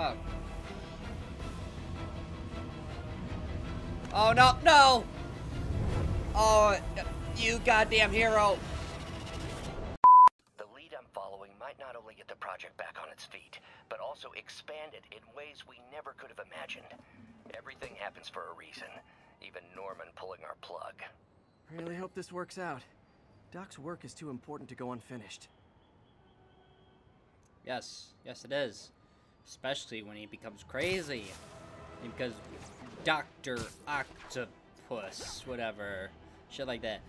Oh. Oh, no, no! Oh, you goddamn hero! The lead I'm following might not only get the project back on its feet, but also expand it in ways we never could have imagined. Everything happens for a reason, even Norman pulling our plug. I Really hope this works out. Doc's work is too important to go unfinished. Yes, yes it is. Especially when he becomes crazy. Because Dr. Octopus, whatever. Shit like that.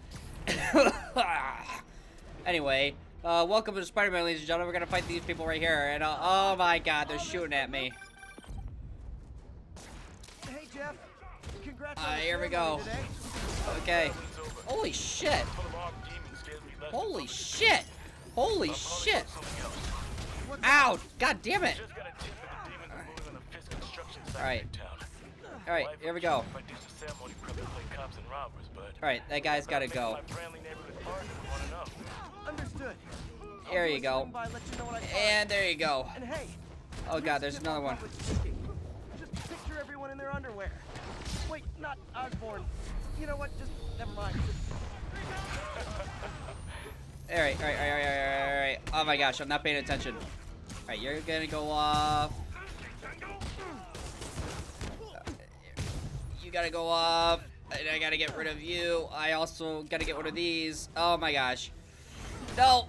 anyway, uh, welcome to Spider-Man, ladies and gentlemen. We're gonna fight these people right here. And, uh, oh my god, they're shooting at me. Hey, Jeff. Congrats Uh, here we go. today. Okay. Holy shit. Holy shit. Holy shit. Ow! God damn it! Alright. Alright, here we go. Alright, that guy's gotta go. There you go. Swing by, let you know what I find. And there you go. Oh god, there's another one. Just picture everyone in their underwear. Wait, not Osborne. You know what? Just never mind. Alright, alright, alright, alright, alright, alright. Oh my gosh, I'm not paying attention. You're gonna go off. You gotta go off. And I gotta get rid of you. I also gotta get rid of these. Oh my gosh. No!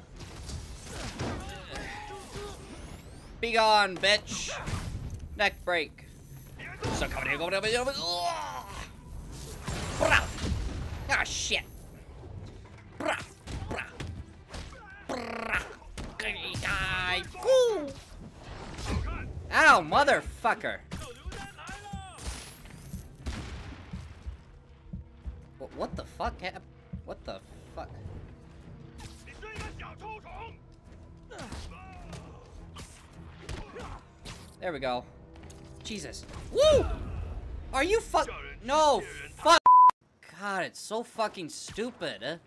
Be gone, bitch. Neck break. So come here, go down. Ah, shit. Ow, motherfucker. What, what the fuck hap- What the fuck? There we go. Jesus. Woo! Are you fuck- No, fuck! God, it's so fucking stupid.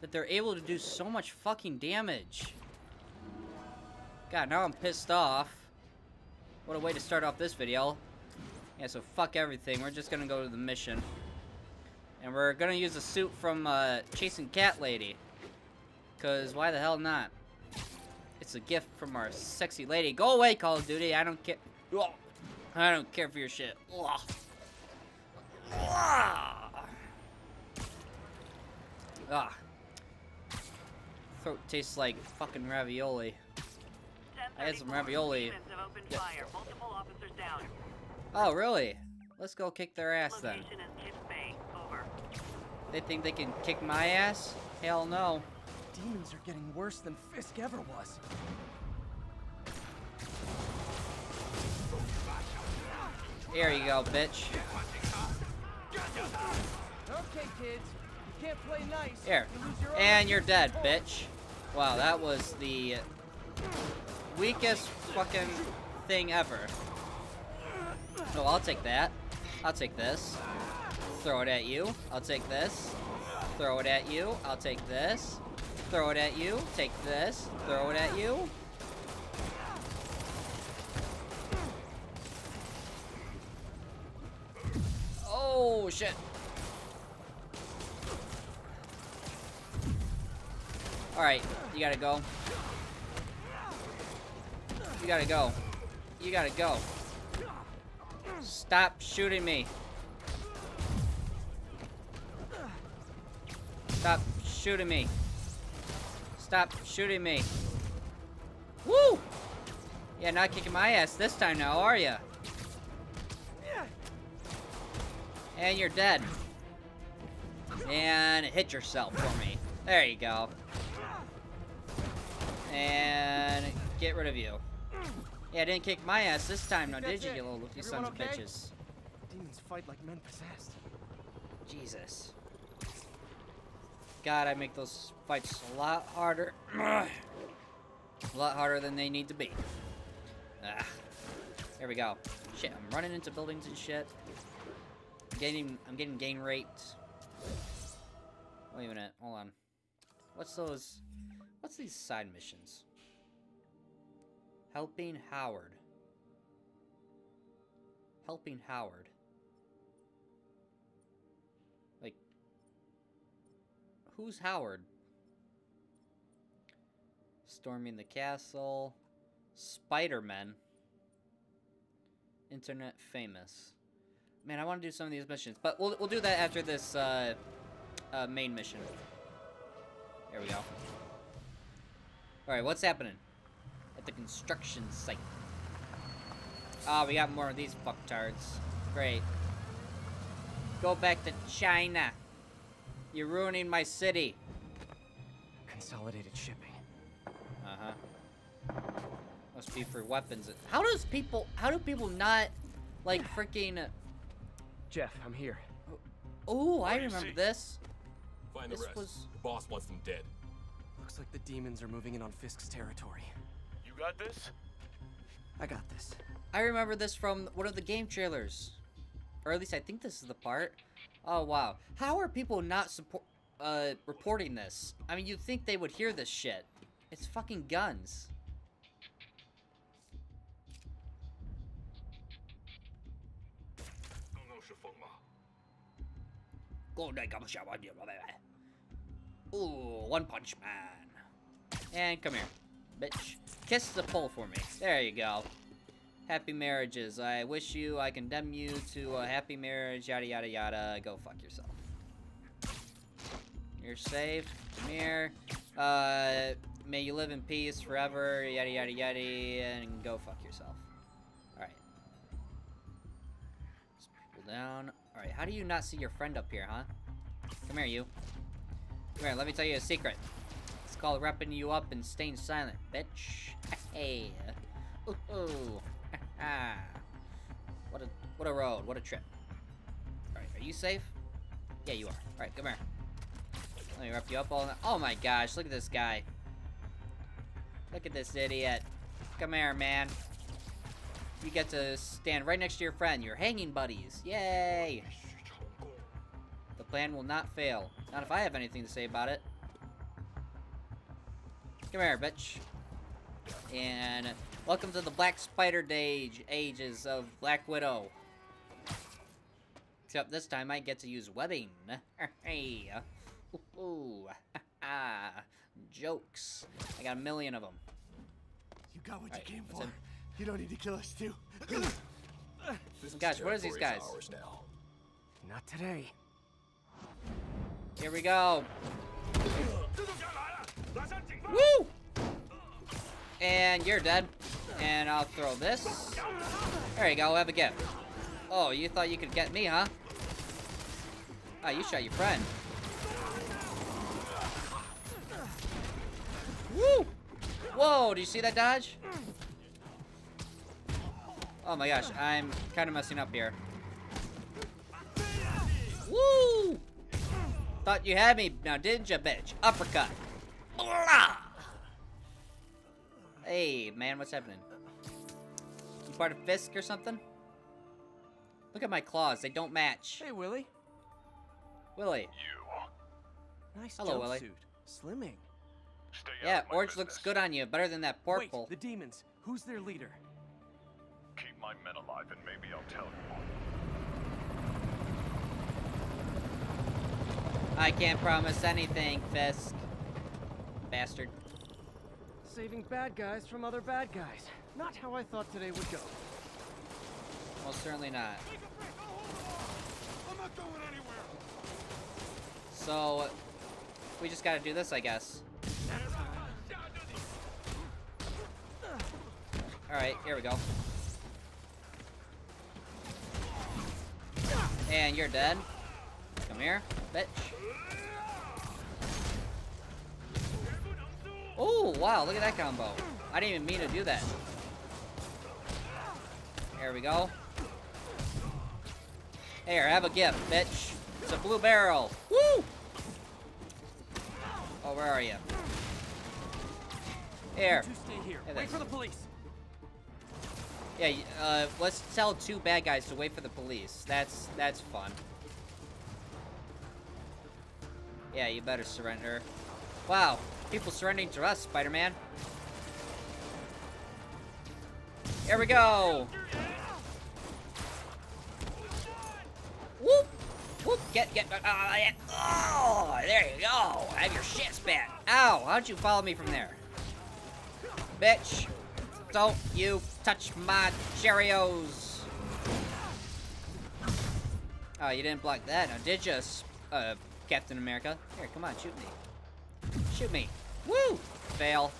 That they're able to do so much fucking damage. God, now I'm pissed off. What a way to start off this video. Yeah, so fuck everything. We're just gonna go to the mission. And we're gonna use a suit from, uh, Chasing Cat Lady. Cause why the hell not? It's a gift from our sexy lady. Go away, Call of Duty. I don't care. I don't care for your shit. Ugh. Ah. Throat tastes like fucking ravioli. I had some ravioli. Yeah. Oh, really? Let's go kick their ass then. They think they can kick my ass? Hell no. Demons are getting worse than Fisk ever was. Here you go, bitch. Okay, kids. You can't play nice. Here. You lose your And you're dead, bitch. Wow, that was the weakest fucking thing ever. Oh, I'll take that. I'll take this. Throw it at you. I'll take this. Throw it at you. I'll take this. Throw it at you. Take this. Throw it at you. Oh, shit. Alright, you gotta go. You gotta go. You gotta go. Stop shooting me. Stop shooting me. Stop shooting me. Woo! Yeah, not kicking my ass this time now, are ya? And you're dead. And hit yourself for me. There you go. And get rid of you. Yeah, I didn't kick my ass this time, now did you, you little you sons of bitches? Demons fight like men possessed. Jesus. God, I make those fights a lot harder. a lot harder than they need to be. Ah. There we go. Shit, I'm running into buildings and shit. I'm getting, I'm getting gain rate. Wait a minute, hold on. What's those, what's these side missions? Helping Howard. Helping Howard. Like, who's Howard? Storming the castle. Spider-Man. Internet famous. Man, I want to do some of these missions, but we'll, we'll do that after this uh, uh, main mission. There we go. Alright, what's happening? At the construction site. Ah, oh, we got more of these fucktards. Great. Go back to China. You're ruining my city. Consolidated shipping. Uh-huh. Must be for weapons. How does people, how do people not, like, freaking... Jeff, I'm here. Oh, I remember this. Find this the rest. was... The boss wants them dead. Looks like the demons are moving in on Fisk's territory. You got this? I got this. I remember this from one of the game trailers. Or at least I think this is the part. Oh, wow. How are people not support, uh, reporting this? I mean, you'd think they would hear this shit. It's fucking guns. Ooh, one punch man. And come here, bitch. Kiss the pole for me. There you go. Happy marriages. I wish you, I condemn you to a happy marriage, yada yada yada. Go fuck yourself. You're safe. Come here. Uh, may you live in peace forever, yada yada yada, and go fuck yourself. Alright. Pull down. Alright, how do you not see your friend up here, huh? Come here, you. Here, let me tell you a secret. It's called wrapping you up and staying silent, bitch. Hey. Ooh. -hoo. what a what a road, what a trip. Alright, are you safe? Yeah, you are. Alright, come here. Let me wrap you up all Oh my gosh, look at this guy. Look at this idiot. Come here, man. You get to stand right next to your friend. You're hanging buddies. Yay! The plan will not fail. Not if I have anything to say about it. Come here, bitch. And welcome to the Black Spider Age ages of Black Widow. Except this time I get to use webbing. hey. Ooh, ooh. Jokes. I got a million of them. You got what Right, you came for. in- You don't need to kill us too. Gosh, what is these guys? Now. Not today. Here we go. Woo! And you're dead. And I'll throw this. There you go, have a gift. Oh, you thought you could get me, huh? Oh, you shot your friend. Woo! Whoa, do you see that dodge? Oh my gosh, I'm kind of messing up here. Woo! Thought you had me now, didn't you, bitch? Uppercut. Blah! Hey, man, what's happening? You part of Fisk or something? Look at my claws, they don't match. Hey, Willie. Willie. Nice Hello, Willie. jumpsuit. Slimming. Stay Yeah, of my orange looks good on you, better than that purple. Wait, the demons. Who's their leader? Keep my men alive and maybe I'll tell you. I can't promise anything, Fisk. Bastard. Saving bad guys from other bad guys. Not how I thought today would go. Well, certainly not. I'm not going anywhere. So, we just gotta do this, I guess. Alright, here we go. And you're dead. Come here, bitch. Oh, wow, look at that combo. I didn't even mean to do that. There we go. Here, have a gift, bitch. It's a blue barrel. Woo! Oh, where are you? Here. You stay here. Wait for the police. Yeah, uh, let's tell two bad guys to wait for the police. That's that's fun. Yeah, you better surrender. Wow, people surrendering to us, Spider-Man. Here we go. Whoop! Whoop! Get, get, uh, uh, oh, there you go. Have your shit spat. Ow, how'd you follow me from there? Bitch, don't you touch my Cheerios. Oh, you didn't block that, now did you, uh, Captain America? Here, come on, shoot me. Shoot me. Woo! Fail.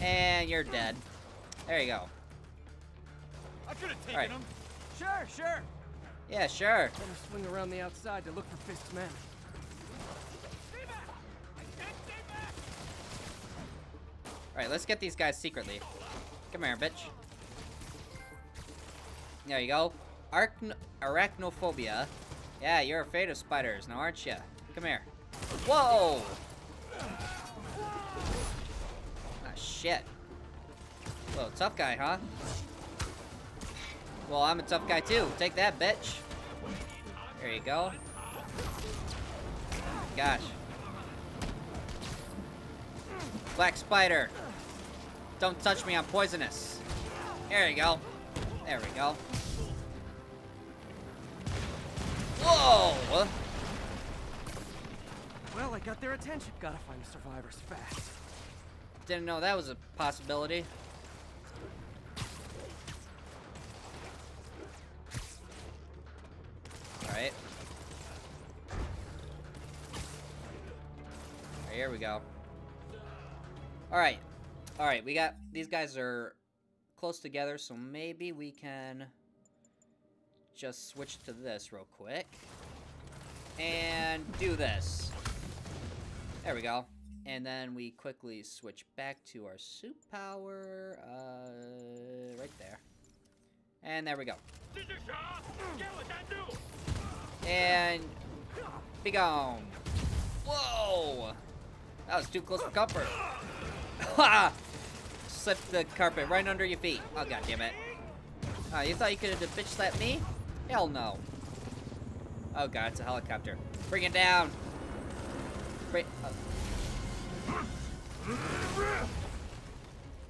And you're dead. There you go. I could have taken Alright. him. Sure, sure. Yeah, sure. Better swing around the outside to look for Fisk's men. Alright, let's get these guys secretly. Come here, bitch. There you go. Arachn arachnophobia. Yeah, you're afraid of spiders now, aren't you? Come here. Whoa! Ah, shit. Well, tough guy, huh? Well, I'm a tough guy too. Take that, bitch. There you go. Gosh. Black spider. Don't touch me, I'm poisonous. There you go. There we go. Whoa! Well, I got their attention. Gotta find the survivors fast. Didn't know that was a possibility. Alright. Alright, here we go. Alright. Alright, we got... These guys are close together, so maybe we can just switch to this real quick. And do this. There we go. And then we quickly switch back to our suit power, uh, right there. And there we go. And be gone. Whoa! That was too close for comfort. Ha! Slipped the carpet right under your feet. Oh god damn it. Oh, you thought you could have bitch slapped me? Hell no. Oh god, it's a helicopter. Bring it down. Oh.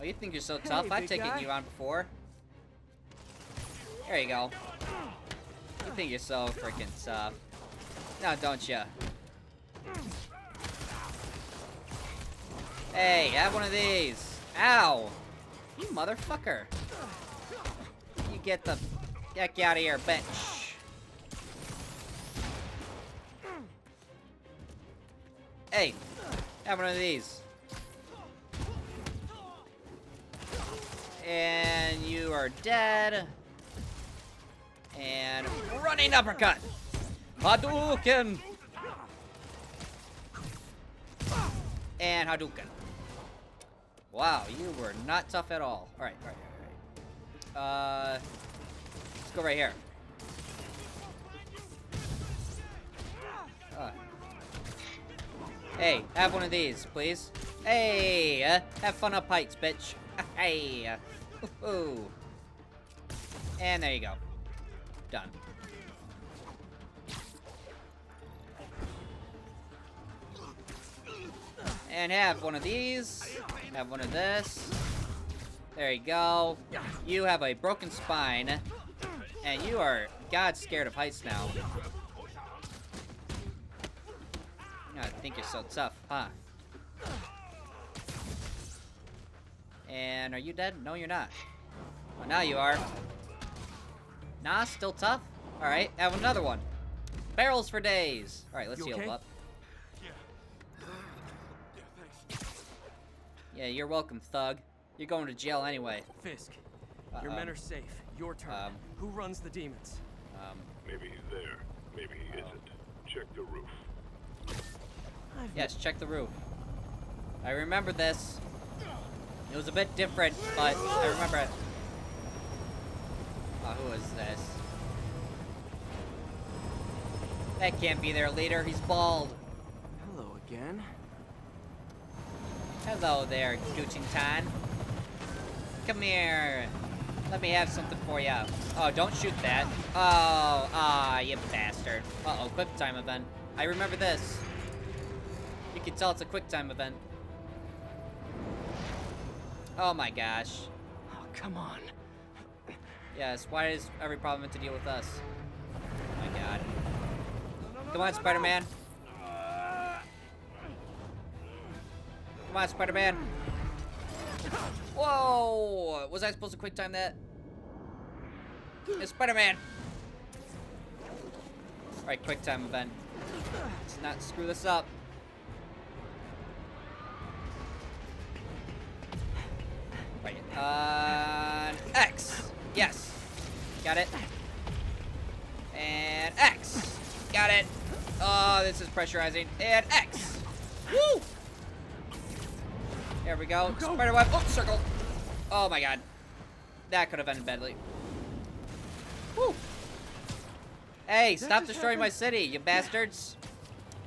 Oh, you think you're so tough? Hey, I've taken guy. you on before. There you go. You think you're so freaking tough. Now, don't ya? Hey, have one of these. Ow! You motherfucker. You get the heck out of here, bitch. Hey, have one of these. And you are dead. And running uppercut. Hadouken. And Hadouken. Wow, you were not tough at all. Alright, alright, alright. Uh, let's go right here. Uh. Hey, have one of these, please. Hey, uh, have fun up heights, bitch. Hey, uh. And there you go. Done. And have one of these. Have one of this. There you go. You have a broken spine. And you are god scared of heights now. I think you're so tough, huh? And are you dead? No, you're not. Well, now you are. Nah, still tough? Alright, have another one. Barrels for days. Alright, let's You heal okay? up. Yeah. Yeah, thanks. Yeah, you're welcome, thug. You're going to jail anyway. Fisk, Uh, your men are safe. Your turn. um, Who runs the demons? Um, Maybe he's there. Maybe he isn't. Check the roof. Yes, check the roof. I remember this. It was a bit different, but I remember it. Oh, who is this? That can't be their leader. He's bald. Hello again. Hello there, Gucci-tan. Come here. Let me have something for you. Oh, don't shoot that. Oh, ah, you bastard. Uh-oh, quick time event. I remember this. You can tell it's a quick time event. Oh my gosh. Oh, come on. Yes, why is every problem meant to deal with us? Oh my god. Come on, Spider-Man. Come on, Spider-Man. Whoa! Was I supposed to quick time that? It's Spider-Man. Alright, quick time event. Let's not screw this up. Right. Uh, X. Yes. Got it. And X. Got it. Oh, this is pressurizing. And X. Woo! There we go. Spider web. Oh, circle. Oh my god. That could have ended badly. Woo! Hey, stop destroying my city, you bastards.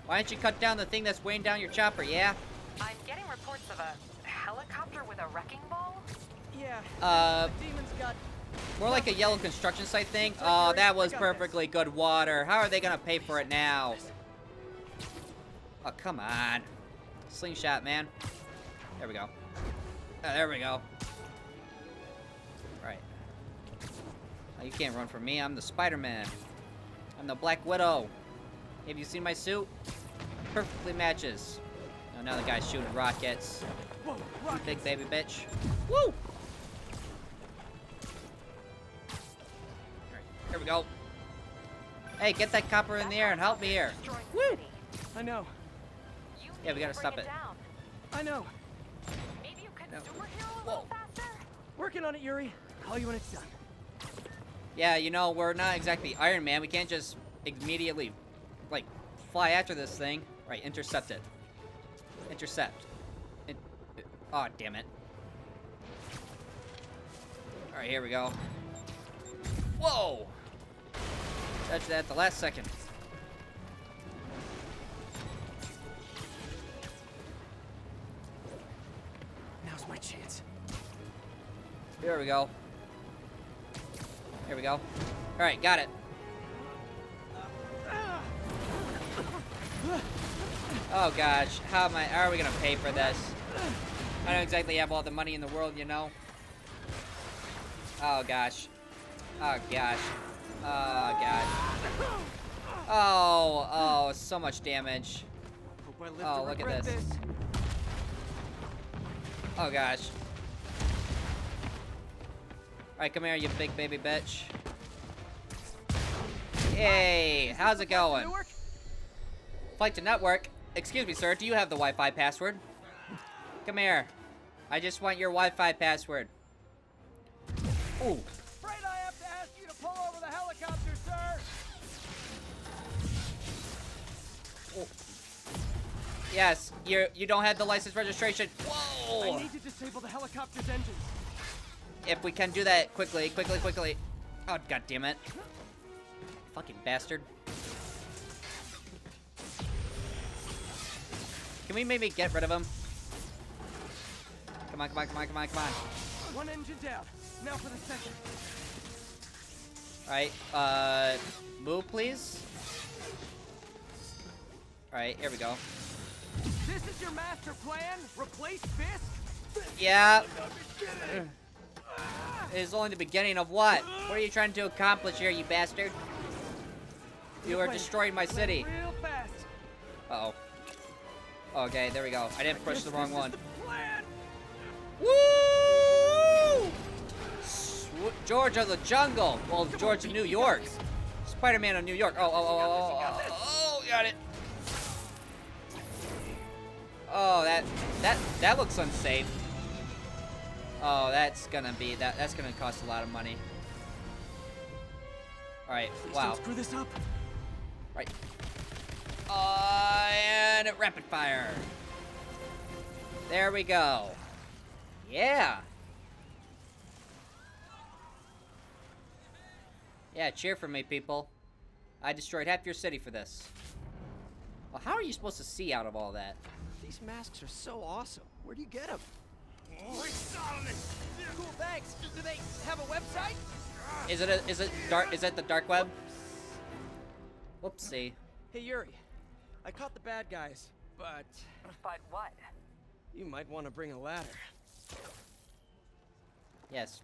Why don't you cut down the thing that's weighing down your chopper, yeah? I'm getting reports of a helicopter with a wrecking ball. Uh, the demons got. more like a yellow construction site thing. Oh, that was perfectly good water. How are they gonna pay for it now? Oh, come on. Slingshot, man. There we go. Uh, there we go. Right. Oh, you can't run from me. I'm the Spider-Man. I'm the Black Widow. Have you seen my suit? Perfectly matches. Oh, now the guy's shooting rockets. Whoa, You rocket. big baby bitch. Woo! Here we go. Hey, get that copper in the air and help me here. Woo! I know. Yeah, we gotta stop it. I know. Maybe you could No. superhero a Whoa. little faster. Working on it, Yuri. Call you when it's done. Yeah, you know, we're not exactly Iron Man. We can't just immediately, like, fly after this thing. Right, intercept it. Intercept. In oh, damn it. Alright, here we go. Whoa! Touch that at the last second. Now's my chance. Here we go. Here we go. Alright, got it. Oh gosh, how am I, how are we gonna pay for this? I don't exactly have all the money in the world, you know? Oh gosh. Oh gosh. Oh gosh. Oh, oh, so much damage. Hope I live Oh, look at this. this. Oh gosh. Alright, come here, you big baby bitch. Hey, how's it going? Flight to network. Excuse me, sir, do you have the Wi-Fi password? Come here. I just want your Wi-Fi password. Ooh. Yes, you you don't have the license registration. Whoa! I need to disable the helicopter's engines. If we can do that quickly, quickly, quickly. Oh, god damn it. Fucking bastard. Can we maybe get rid of him? Come on, come on, come on, come on, come on. One engine down. Now for the second. Alright, uh, move please. Alright, here we go. This is your master plan? Replace Fisk? Yeah. It is only the beginning of what? What are you trying to accomplish here, you bastard? You are destroying my city. Uh oh. Okay, there we go. I didn't push the wrong one. Woo! George of the Jungle. Well, George of New York. Spider-Man of New York. Oh, oh, oh, oh, oh, oh, oh, got it. Oh, that, that, that looks unsafe. Oh, that's gonna be, that, that's gonna cost a lot of money. Alright, Please wow. don't screw this up. Right. Uh, and rapid fire. There we go. Yeah. Yeah, cheer for me, people. I destroyed half your city for this. Well, how are you supposed to see out of all that? These masks are so awesome. Where do you get them? Cool, thanks. Do they have a website? Is it a, is it dark, is it the dark web? Whoopsie. Hey, Yuri. I caught the bad guys, but But what? you might want to bring a ladder. Yes,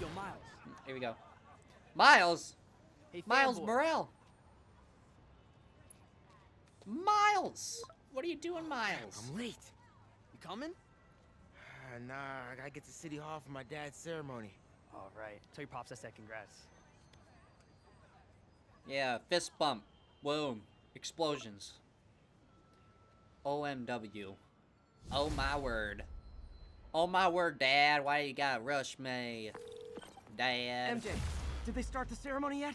Yo, Miles. here we go. Miles? Hey, Miles fanboy. Morel. Miles! What are you doing, Miles? I'm late. You coming? Uh, nah, I gotta get to City Hall for my dad's ceremony. All right. Tell your pops I said congrats. Yeah, fist bump. Boom. Explosions. OMW. Oh my word. Oh my word, Dad. Why you gotta rush me? Dad. MJ, did they start the ceremony yet?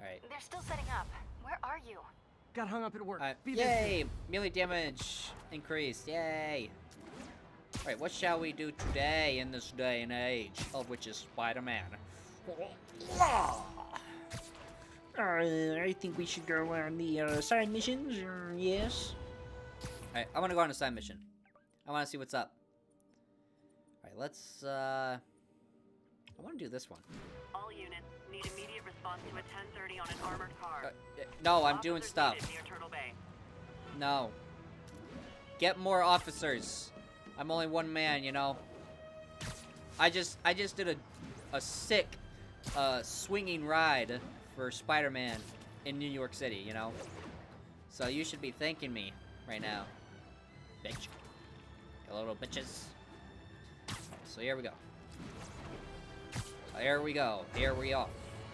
Alright. They're still setting up. Where are you? Got hung up at work. Alright. Be busy. Yay! Melee damage increased. Yay! Alright, what shall we do today in this day and age of which is Spider-Man? Uh, I think we should go on the uh, side missions. Uh, yes. Alright, I wanna go on a side mission. I wanna see what's up. Alright, let's uh I wanna do this one. All units need immediate response to a 1030 on an armored car. Uh, uh, no, I'm doing stuff. Near Turtle Bay. No. Get more officers. I'm only one man, you know. I just I just did a a sick uh swinging ride for Spider-Man in New York City, you know. So you should be thanking me right now. Bitch. You little bitches. So here we go. Here we go. Here we are.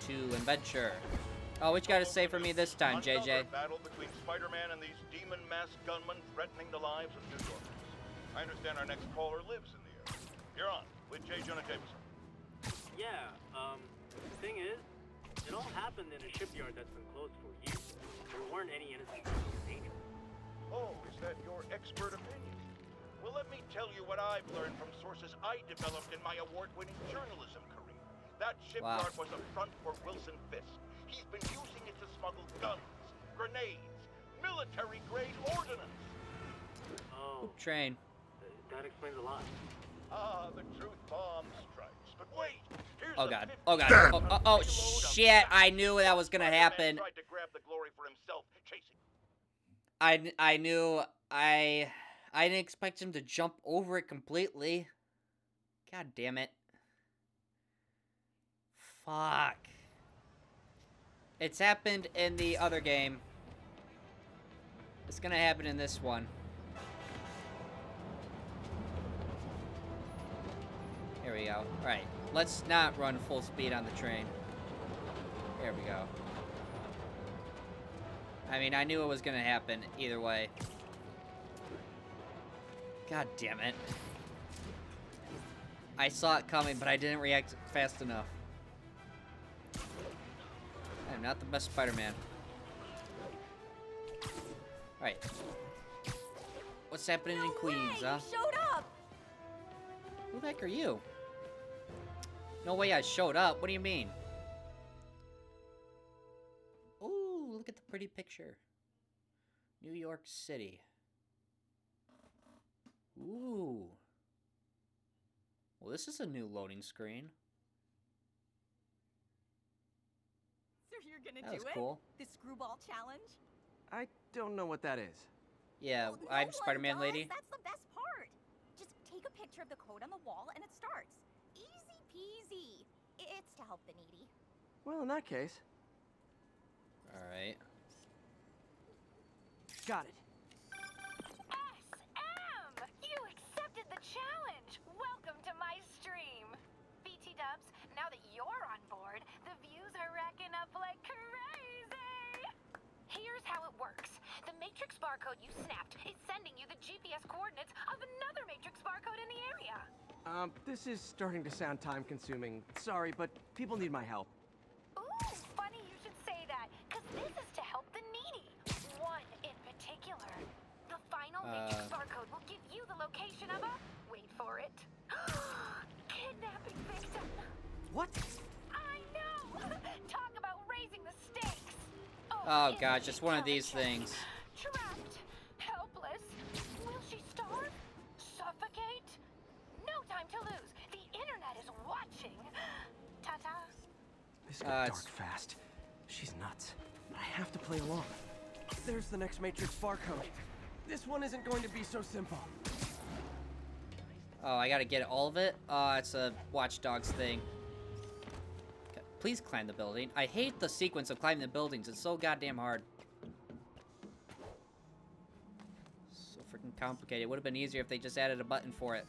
To adventure. Oh, what you gotta say for me this time, JJ? Battle between Spider-Man and these demon-masked gunmen threatening the lives of New Yorkers. I understand our next caller lives in the area. You're on with J. Jonah Jameson. Yeah, um, the thing is, it all happened in a shipyard that's been closed for years. There weren't any innocent people in danger. Oh, is that your expert opinion? Well, let me tell you what I've learned from sources I developed in my award-winning journalism career. That shipyard was a front for Wilson Fisk. He's been using it to smuggle guns, grenades, military-grade ordnance. Oh, Train. that explains a lot. Ah, the truth bomb strikes. But wait, here's Oh god. Oh god. kilo Oh, oh, oh shit. I knew that was gonna happen. Tried to grab the glory for himself, chasing. I, I knew I I didn't expect him to jump over it completely. God damn it. Fuck. It's happened in the other game. It's gonna happen in this one. Here we go. Alright, let's not run full speed on the train. There we go. I mean, I knew it was gonna happen either way. God damn it. I saw it coming, but I didn't react fast enough. I am not the best Spider-Man. Alright. What's happening in Queens, huh? showed up! Who the heck are you? No way I showed up. What do you mean? Ooh, look at the pretty picture. New York City. Ooh. Well, this is a new loading screen. Gonna That was do it? cool. The screwball challenge? I don't know what that is. Yeah, Well, no I'm one Spider-Man lady. That's the best part. Just take a picture of the code on the wall and it starts. Easy peasy. It's to help the needy. Well, in that case, Alright. got it. SM! You accepted the challenge! Welcome to my stream! BT dubs, now that you're on board, the views are racking up like crazy! Here's how it works. The Matrix barcode you snapped is sending you the GPS coordinates of another Matrix barcode in the area. Um, this is starting to sound time consuming. Sorry, but people need my help. Ooh, funny you should say that, because this is to help the needy. One in particular. The final Matrix Uh. barcode will give you the location of a. Wait for it. Kidnapping victim. What? I know! Talk about raising the stakes. Oh god! just one of these things. Trapped. Helpless. Will she starve? Suffocate? No time to lose. The internet is watching. Ta-ta. This Uh, got it's- dark fast. She's nuts. But I have to play along. There's the next Matrix barcode. This one isn't going to be so simple. Oh, I gotta get all of it? Oh, it's a Watch Dogs thing. Please climb the building. I hate the sequence of climbing the buildings. It's so goddamn hard. So freaking complicated. It would have been easier if they just added a button for it.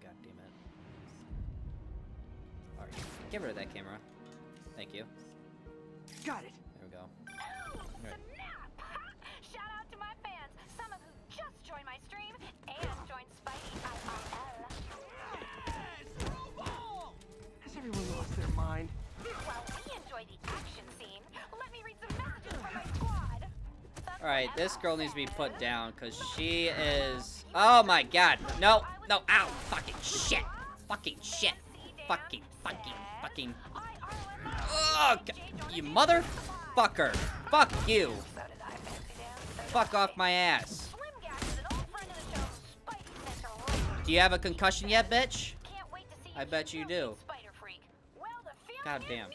God damn it. Alright, get rid of that camera. Thank you. Got it. Alright, this girl needs to be put down because she is. Oh my god. No, no, ow. Fucking shit. Fucking shit. Fucking, fucking, fucking. Oh, you motherfucker. Fuck you. Fuck off my ass. Do you have a concussion yet, bitch? I bet you do. God damn.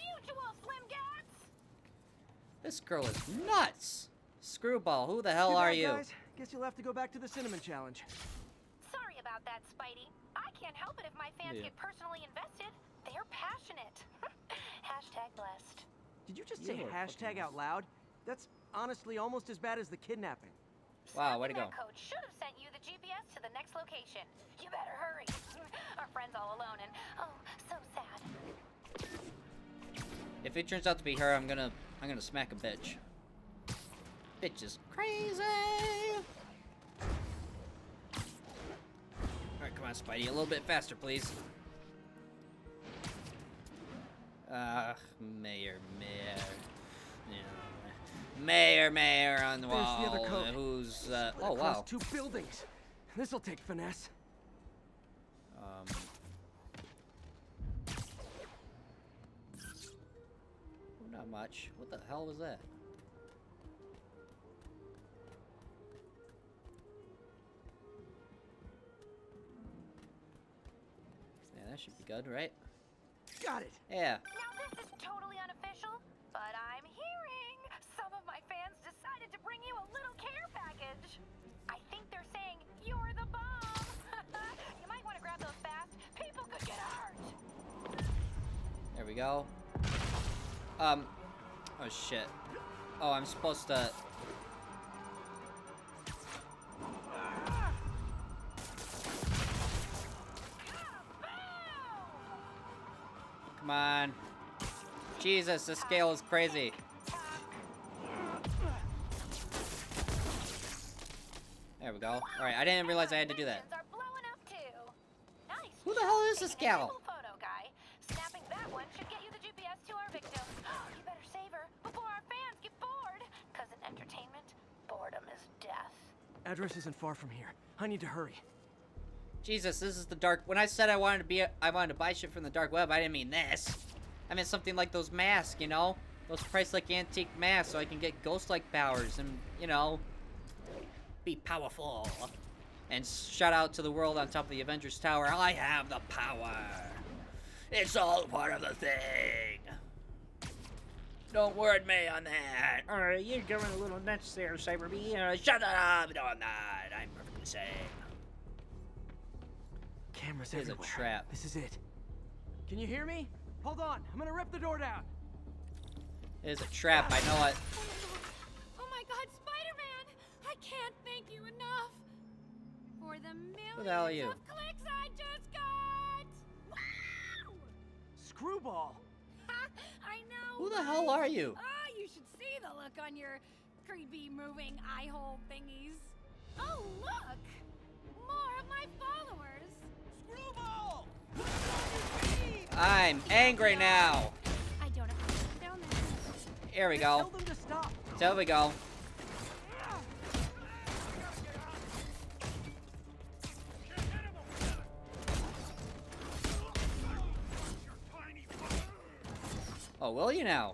This girl is nuts. Screwball, who the hell Too are bad, you? Guys. Guess you'll have to go back to the cinnamon challenge. Sorry about that, Spidey. I can't help it if my fans Yeah. get personally invested. They're passionate. Hashtag blessed. Did you just You say hashtag out loud? That's honestly almost as bad as the kidnapping. Wow, way to go. That code should have sent you the GPS to the next location. You better hurry. Our friend's all alone and oh, so sad. If it turns out to be her, I'm gonna I'm gonna smack a bitch. Bitch is crazy. Alright, come on, Spidey. A little bit faster, please. Uh, mayor, mayor. Yeah. Mayor, mayor on the There's wall. the other code. Who's, uh, oh, wow. two buildings. This'll take finesse. Um. Not much. What the hell was that? That should be good, right? Got it. Yeah. Now this is totally unofficial, but I'm hearing some of my fans decided to bring you a little care package. I think they're saying you're the bomb. you might want to grab those fast. People could get hurt. There we go. Um. Oh shit. Oh, I'm supposed to. Come on. Jesus, the scale is crazy. There we go. Alright, I didn't realize I had to do that. Are blowing up too. Nice. Who the hell is this gal? guy. Snapping that one should get you the GPS to our victim. you better save her before our fans get bored. Cause in entertainment, boredom is death. Address isn't far from here. I need to hurry. Jesus, this is the dark. When I said I wanted to be, I wanted to buy shit from the dark web. I didn't mean this. I meant something like those masks, you know, those price-like antique masks, so I can get ghost-like powers and, you know, be powerful. And shout out to the world on top of the Avengers Tower. I have the power. It's all part of the thing. Don't word me on that. Uh, you're going a little nuts there, Cyber Bee. Uh, shut up! No, I'm not. I'm perfectly sane. Cameras It is a trap. This is it. Can you hear me? Hold on. I'm gonna rip the door down. It is a trap. I know it. Oh my god, Spider-Man! I can't thank you enough for the millions Who the hell are you? of clicks I just got! Wow! Screwball. I know. Who the hell are you? Oh, you should see the look on your creepy moving eye hole thingies. Oh, look! More of my followers. Screwball! I'm angry now. I don't have to sit down there. Here we go. them to stop. There we go. Oh, will you now?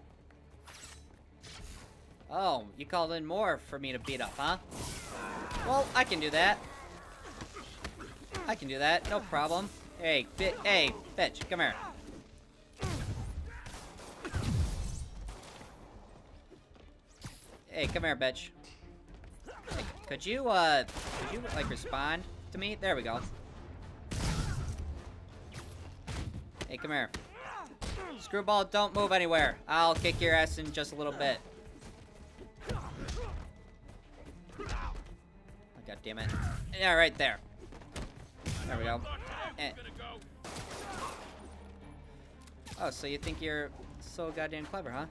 Oh, you called in more for me to beat up, huh? Well, I can do that. I can do that, no problem. Hey, bi hey, bitch, come here. Hey, come here, bitch. Hey, could you, uh, could you, like, respond to me? There we go. Hey, come here. Screwball, don't move anywhere. I'll kick your ass in just a little bit. God damn it. Yeah, right there. There we go. Eh. Oh, so you think you're so goddamn clever, huh?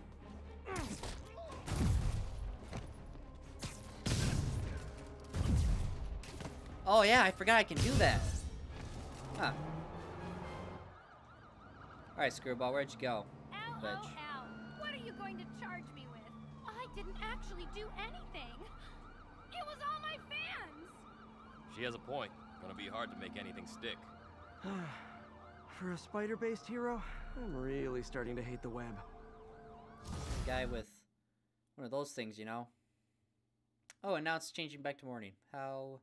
Oh yeah, I forgot I can do that. Huh. Alright, Screwball, where'd you go? Bitch. LOL. What are you going to charge me with? I didn't actually do anything. It was all my fans. She has a point. Gonna be hard to make anything stick. For a spider-based hero, I'm really starting to hate the web. Guy with one of those things, you know? Oh, and now it's changing back to morning. How...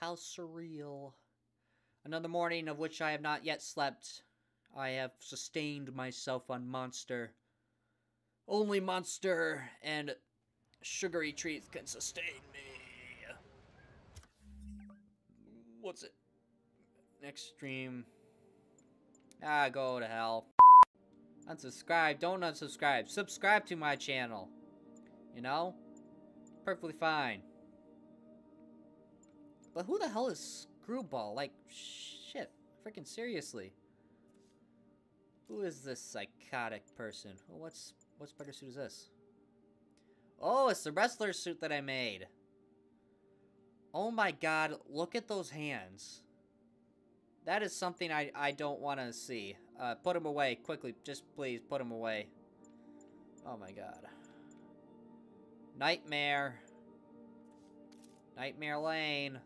how surreal. Another morning of which I have not yet slept. I have sustained myself on Monster. Only Monster and sugary treats can sustain me. What's it? Next stream. Ah, go to hell. Unsubscribe. Don't unsubscribe. Subscribe to my channel. You know? Perfectly fine. But who the hell is Screwball? Like, shit. Freaking seriously. Who is this psychotic person? What's what spider suit is this? Oh, it's the wrestler suit that I made. Oh my god, look at those hands. That is something I, I don't want to see. Uh, put him away, quickly. Just please, put him away. Oh my god. Nightmare. Nightmare Lane.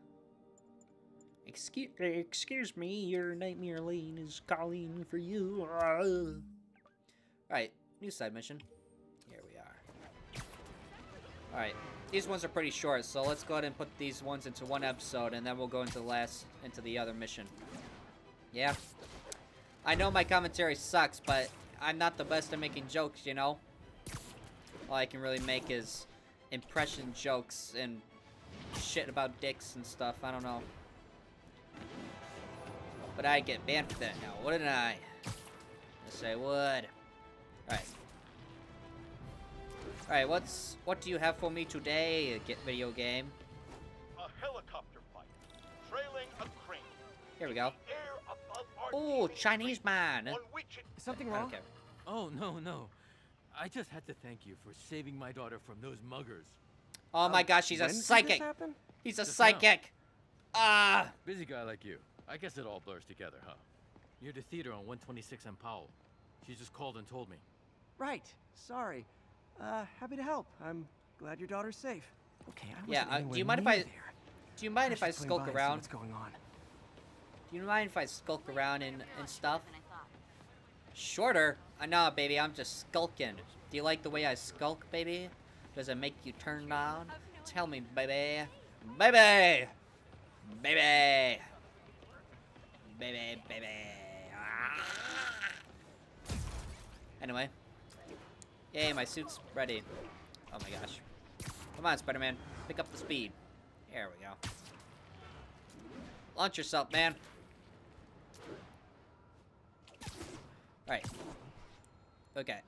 Excuse, excuse me, your Nightmare Lane is calling for you. Alright, new side mission. Alright, these ones are pretty short, so let's go ahead and put these ones into one episode, and then we'll go into the last, into the other mission. Yeah? I know my commentary sucks, but I'm not the best at making jokes, you know? All I can really make is impression jokes and shit about dicks and stuff, I don't know. But I get banned for that now, wouldn't I? Yes, I would. Alright. Alright, what's what do you have for me today, get video game? A helicopter fight, trailing a crane. Here we go. Air above our Oh, Chinese man. on which it Something wrong? Oh, no, no. I just had to thank you for saving my daughter from those muggers. Oh my gosh, he's a when did this psychic. He's a Just now. psychic. Ah. Busy guy like you. I guess it all blurs together, huh? Near the theater on 126 and Powell. She just called and told me. Right. Sorry. Uh, happy to help. I'm glad your daughter's safe. Okay, I Yeah, wasn't uh, do you mind if I there. do you mind if I should swing by skulk around? What's going on? Do you mind if I skulk around and, and stuff? Shorter? I know, baby. I'm just skulking. Do you like the way I skulk, baby? Does it make you turn on? Tell me, baby. Baby! Baby! Baby, baby. Ah. Anyway. Yay, my suit's ready. Oh my gosh. Come on, Spider-Man. Pick up the speed. There we go. Launch yourself, man. Alright. Okay.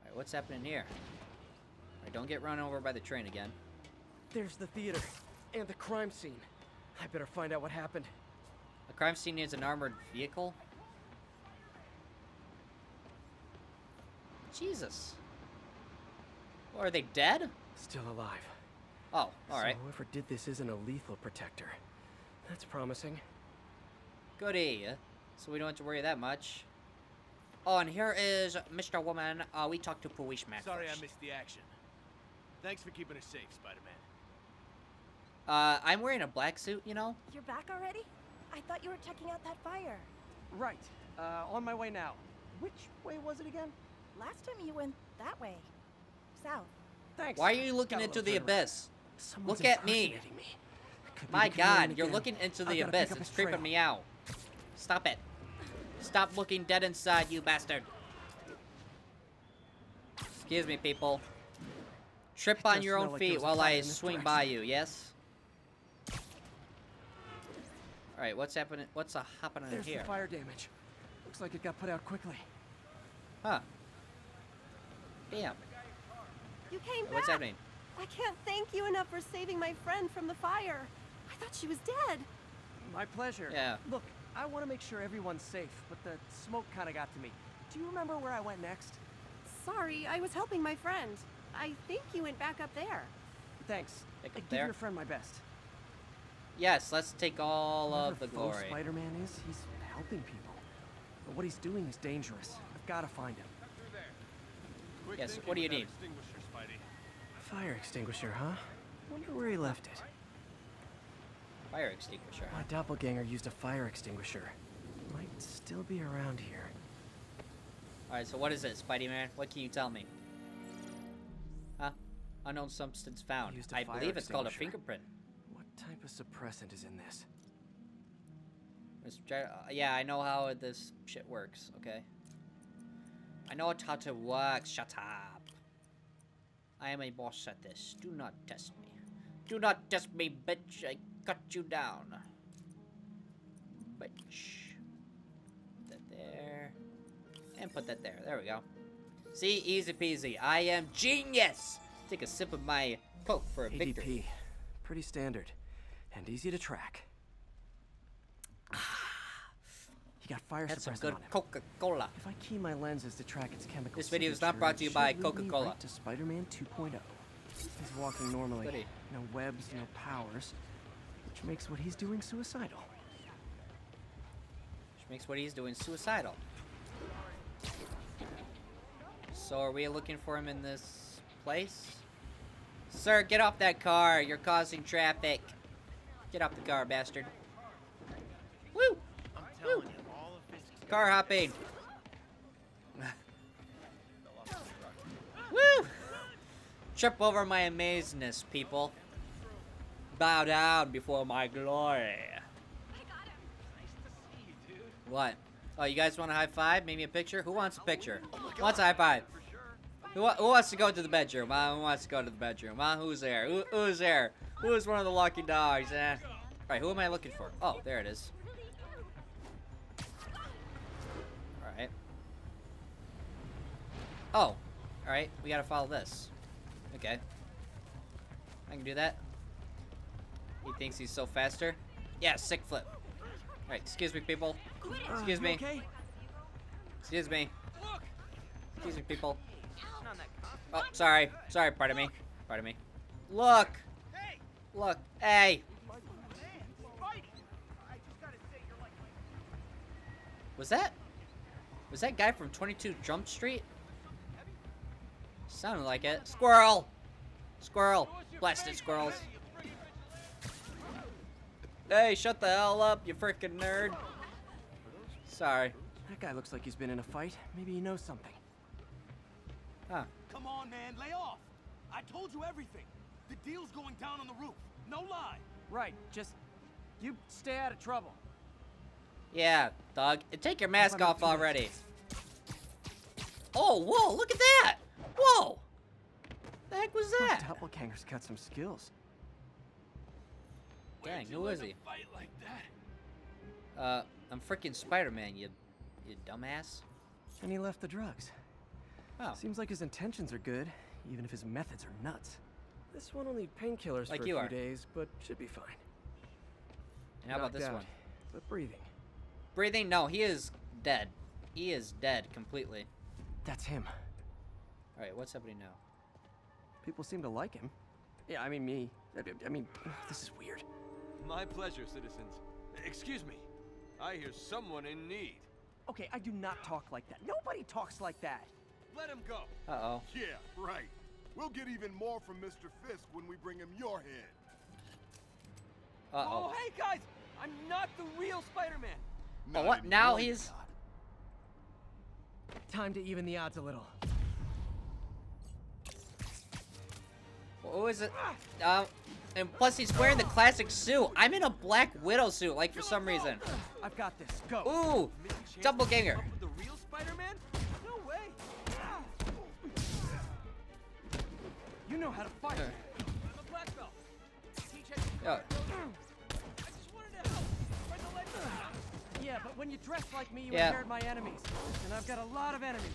Alright, what's happening here? Alright, don't get run over by the train again. There's the theater and the crime scene. I better find out what happened. A crime scene needs an armored vehicle? Jesus. Well, are they dead? Still alive. Oh, alright. So whoever did this isn't a lethal protector. That's promising. Goody. So we don't have to worry that much. Oh, and here is Mr. Woman. Uh, we talked to policeman Sorry first. I missed the action. Thanks for keeping us safe, Spider-Man. Uh, I'm wearing a black suit, you know? You're back already? I thought you were checking out that fire. Right. Uh, on my way now. Which way was it again? Last time you went that way. South. Thanks. Why are you looking Got a into little the turnaround. abyss? Someone's Look at me. me. My god, you're again. looking into the abyss. It's creeping me out. Stop it. Stop looking dead inside, you bastard. Excuse me, people. Trip It on your own like feet there's while I in this swing by you, yes? Alright, what's happening? What's uh, happening There's here? the fire damage. Looks like it got put out quickly. Huh. Damn. You came What's back. happening? I can't thank you enough for saving my friend from the fire. I thought she was dead. My pleasure. Yeah. Look, I want to make sure everyone's safe, but the smoke kind of got to me. Do you remember where I went next? Sorry, I was helping my friend. I think you went back up there. Thanks. Back I up give there? your friend my best. Yes, let's take all of the Whatever glory. Spider-Man is, he's helping people. But what he's doing is dangerous. I've got to find him. Quick Yes, what do you without need? Extinguisher, Spidey. Fire extinguisher, huh? Wonder where he left it. Fire extinguisher. My doppelganger used a fire extinguisher. Might still be around here. Alright, so what is it, Spidey Man? What can you tell me? Huh? Unknown substance found. Used a I believe it's called a fingerprint. What type of suppressant is in this? Let's uh, yeah, I know how this shit works, okay? I know how to work. Shut up. I am a boss at this. Do not test me. Do not test me, bitch. I cut you down. Bitch. Put that there. And put that there. There we go. See? Easy peasy. I am genius! Take a sip of my Coke for a victory. ADP. Pretty standard. And easy to track. Ah. He got fire That's some good. Coca-Cola. If I key my lenses to track its chemical This video is not brought to you by should lead me Coca-Cola. right to Spider-Man 2.0. He's walking normally. Goody. No webs, no powers. Which makes what he's doing suicidal. Which makes what he's doing suicidal. So are we looking for him in this place? Sir, get off that car. You're causing traffic. Get off the car, bastard. Woo! I'm telling you, all of physics. Car hopping. Woo! Trip over my amazeness, people. Bow down before my glory. What? Oh, you guys want a high five? Maybe a picture? Who wants a picture? Who wants a high five? Who, who wants to go to the bedroom? Huh? Who wants to go to the bedroom? Huh? Who's there? Who, who's there? Who's one of the lucky dogs? Eh? Alright, who am I looking for? Oh, there it is. Oh. Alright, we gotta follow this. Okay. I can do that. He thinks he's so faster. Yeah, sick flip. Alright, excuse me, people. Excuse me. Excuse me. Excuse me, people. Oh, sorry. Sorry, pardon me. Pardon me. Look! Look. Hey! Was that... Was that guy from 22 Jump Street? Sounded like it. Squirrel! Squirrel! Blasted squirrels. Hey, shut the hell up, you freaking nerd. Sorry. That guy looks like he's been in a fight. Maybe he knows something. Huh. Come on, man, lay off. I told you everything. The deal's going down on the roof. No lie. Right, just... You stay out of trouble. Yeah, dog. And take your mask off already. Oh, whoa, look at that! Whoa! The heck was that? Those that? doppelgangers got some skills. Dang, who is he? Fight like that. Uh, I'm freaking Spider-Man, you, you dumbass. And he left the drugs. Oh. Seems like his intentions are good, even if his methods are nuts. This one will need painkillers Like for a few are. days, but should be fine. And how about this out, one? But breathing. Breathing? No, he is dead. He is dead completely. That's him. Alright, what's happening now? People seem to like him. Yeah, I mean me. I, I mean, this is weird. My pleasure, citizens. Excuse me. I hear someone in need. Okay, I do not talk like that. Nobody talks like that. Let him go. Uh-oh. Yeah, right. We'll get even more from Mr. Fisk when we bring him your head. Uh-oh. Oh, hey guys! I'm not the real Spider-Man. Oh, what? Now he's... Time to even the odds a little. Who is it? Um, and plus he's wearing the classic suit. I'm in a Black Widow suit, like, for some reason. I've got this. Go. Ooh! Doppelganger. The real Spider-Man? No way. You know how to fight. I'm a black belt. Yeah. Yeah, but when you dress like me, you Yeah. inherit my enemies. And I've got a lot of enemies.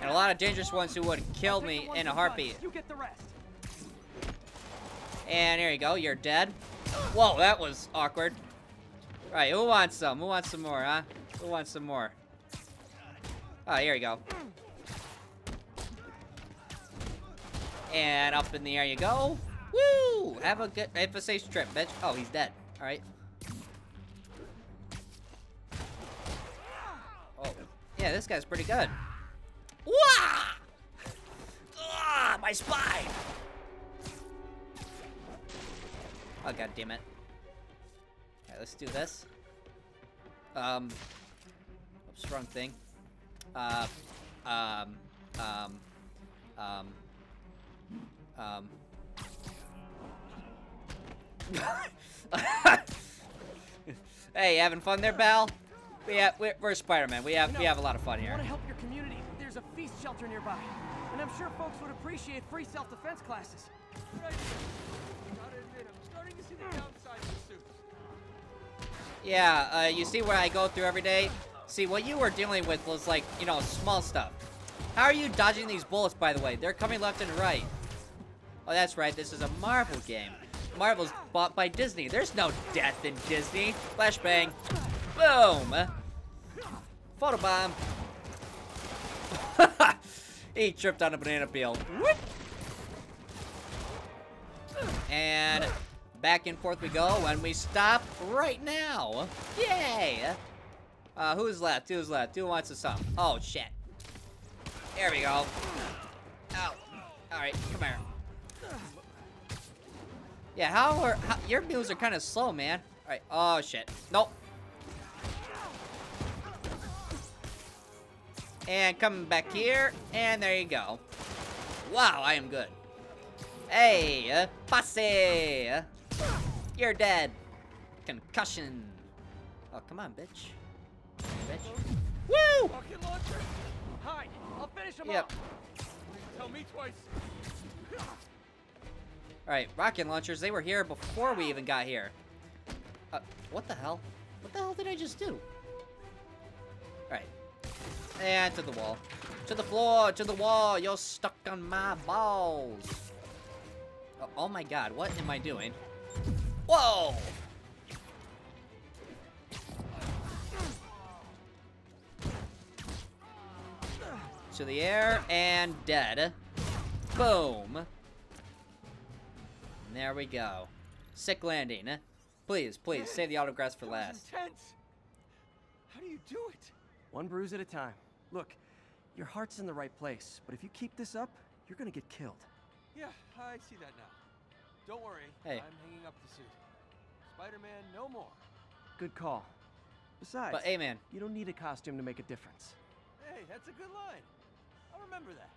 And a lot of dangerous ones who would kill me in a heartbeat. You get the rest. And here you go, you're dead. Whoa, that was awkward. Alright, who wants some? Who wants some more, huh? Who wants some more? Oh, here you go. And up in the air you go. Woo! Have a good, have a safe trip, bitch. Oh, he's dead. Alright. Oh, yeah, this guy's pretty good. Wah! Ah, my spine! Oh, god damn it. Alright, let's do this. Um, strong thing. Uh, um, um, um, um. hey, having fun there, Bal? We have, we're, we're Spider-Man. We have, You we have a lot of fun You here. want to help your community? There's a feast shelter nearby. And I'm sure folks would appreciate free self-defense classes. Right. Gotta admit, I'm starting to see the downside of the suit. Yeah, uh, you see what I go through every day? See, what you were dealing with was like, you know, small stuff. How are you dodging these bullets, by the way? They're coming left and right. Oh, that's right, this is a Marvel game. Marvel's bought by Disney. There's no death in Disney. Flashbang. Boom. Photobomb. he tripped on a banana peel. Whoop. And back and forth we go, and we stop right now. Yay! Uh, who's left? Who's left? Who wants to some? Oh, shit. There we go. Ow. Alright, come here. Yeah, how are... How, your moves are kind of slow, man. Alright, oh, shit. Nope. And coming back here, and there you go. Wow, I am good. Hey, uh, posse! You're dead. Concussion. Oh, come on, bitch. Bitch. Woo! Rocket launcher! Hide! I'll finish him Yep. off! Tell me twice. Alright, rocket launchers, they were here before we even got here. Uh, what the hell? What the hell did I just do? Alright. And to the wall. To the floor, to the wall, you're stuck on my balls. Oh, oh my god, what am I doing? Whoa! To the air, and dead. Boom. And there we go. Sick landing. Please, please, save the autographs for last. Intense! How do you do it? One bruise at a time. Look, your heart's in the right place, but if you keep this up, you're gonna get killed. Yeah, I see that now. Don't worry. Hey. I'm hanging up the suit. Spider-Man, no more. Good call. Besides, But, hey, man. you don't need a costume to make a difference. Hey, that's a good line. I'll remember that.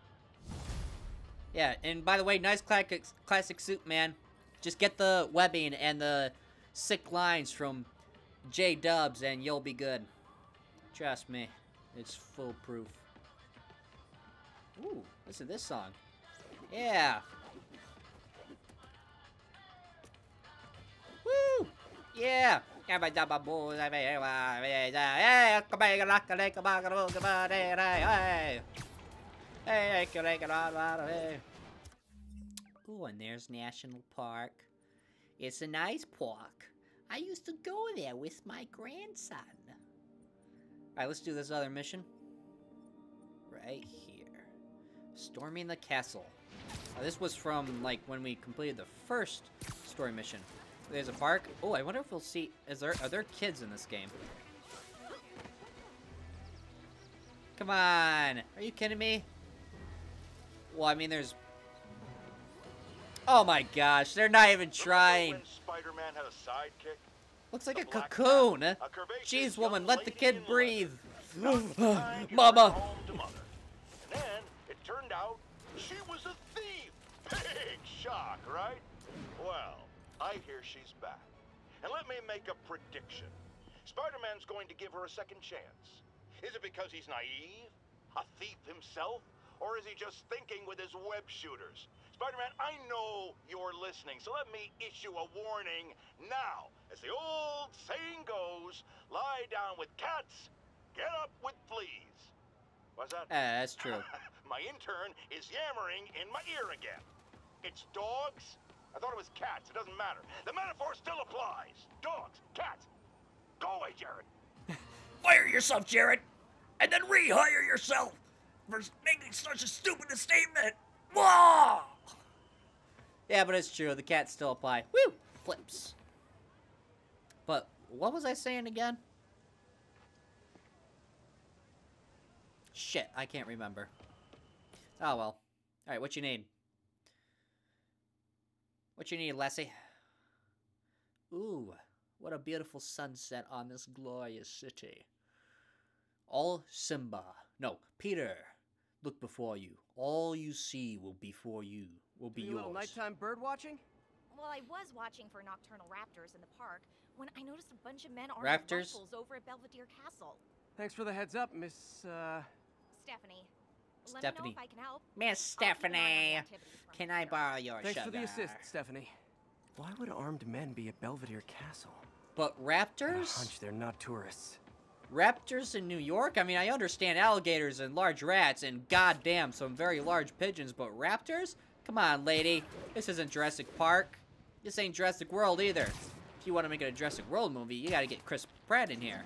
Yeah, and by the way, nice classic, classic suit, man. Just get the webbing and the sick lines from J Dubs, and you'll be good. Trust me, it's foolproof. Ooh, listen to this song. Yeah. Woo! Yeah. Ooh, and there's National Park. It's a nice park. I used to go there with my grandson. Alright, let's do this other mission. Right here. Storming the castle. Now, this was from, like, when we completed the first story mission. There's a park. Oh, I wonder if we'll see... Is there Are there kids in this game? Come on! Are you kidding me? Well, I mean, there's... Oh my gosh, they're not even trying. Spider-Man had a sidekick? Looks like a cocoon. Cat, a Jeez, woman, let the kid breathe. leather. Not time to Mama. bring home to mother. And then it turned out she was a thief. Big shock, right? Well, I hear she's back. And let me make a prediction. Spider-Man's going to give her a second chance. Is it because he's naive? A thief himself? Or is he just thinking with his web shooters? Spider-Man, I know you're listening, so let me issue a warning now. As the old saying goes, lie down with cats, get up with fleas. What's that? Ah, that's true. my intern is yammering in my ear again. It's dogs I thought it was cats. It doesn't matter. The metaphor still applies. Dogs, cats. Go away, Jared. Fire yourself, Jared, and then rehire yourself for making such a stupid statement. Whoa! Yeah, but it's true. The cats still apply. Woo! Flips. But what was I saying again? Shit, I can't remember. Oh well. Alright, what you need? What you need, Lessie? Ooh, what a beautiful sunset on this glorious city. All Simba. No, Peter. Look before you. All you see will be for you. Will be Any yours. little nighttime bird watching? Well, I was watching for nocturnal raptors in the park when I noticed a bunch of men armed Raptors? with rifles over at Belvedere Castle. Thanks for the heads up, Miss, uh... Stephanie. Let me know Stephanie. if I can help. Miss I'll keep an eye on the Stephanie, can I borrow your Thanks for the assist, Stephanie. Why would armed men be at Belvedere Castle? But I have a raptors? hunch they're not tourists. Raptors in New York? I mean, I understand alligators and large rats and goddamn some very large pigeons, but raptors? Come on, lady. This isn't Jurassic Park. This ain't Jurassic World either. If you want to make it a Jurassic World movie, you gotta get Chris Pratt in here.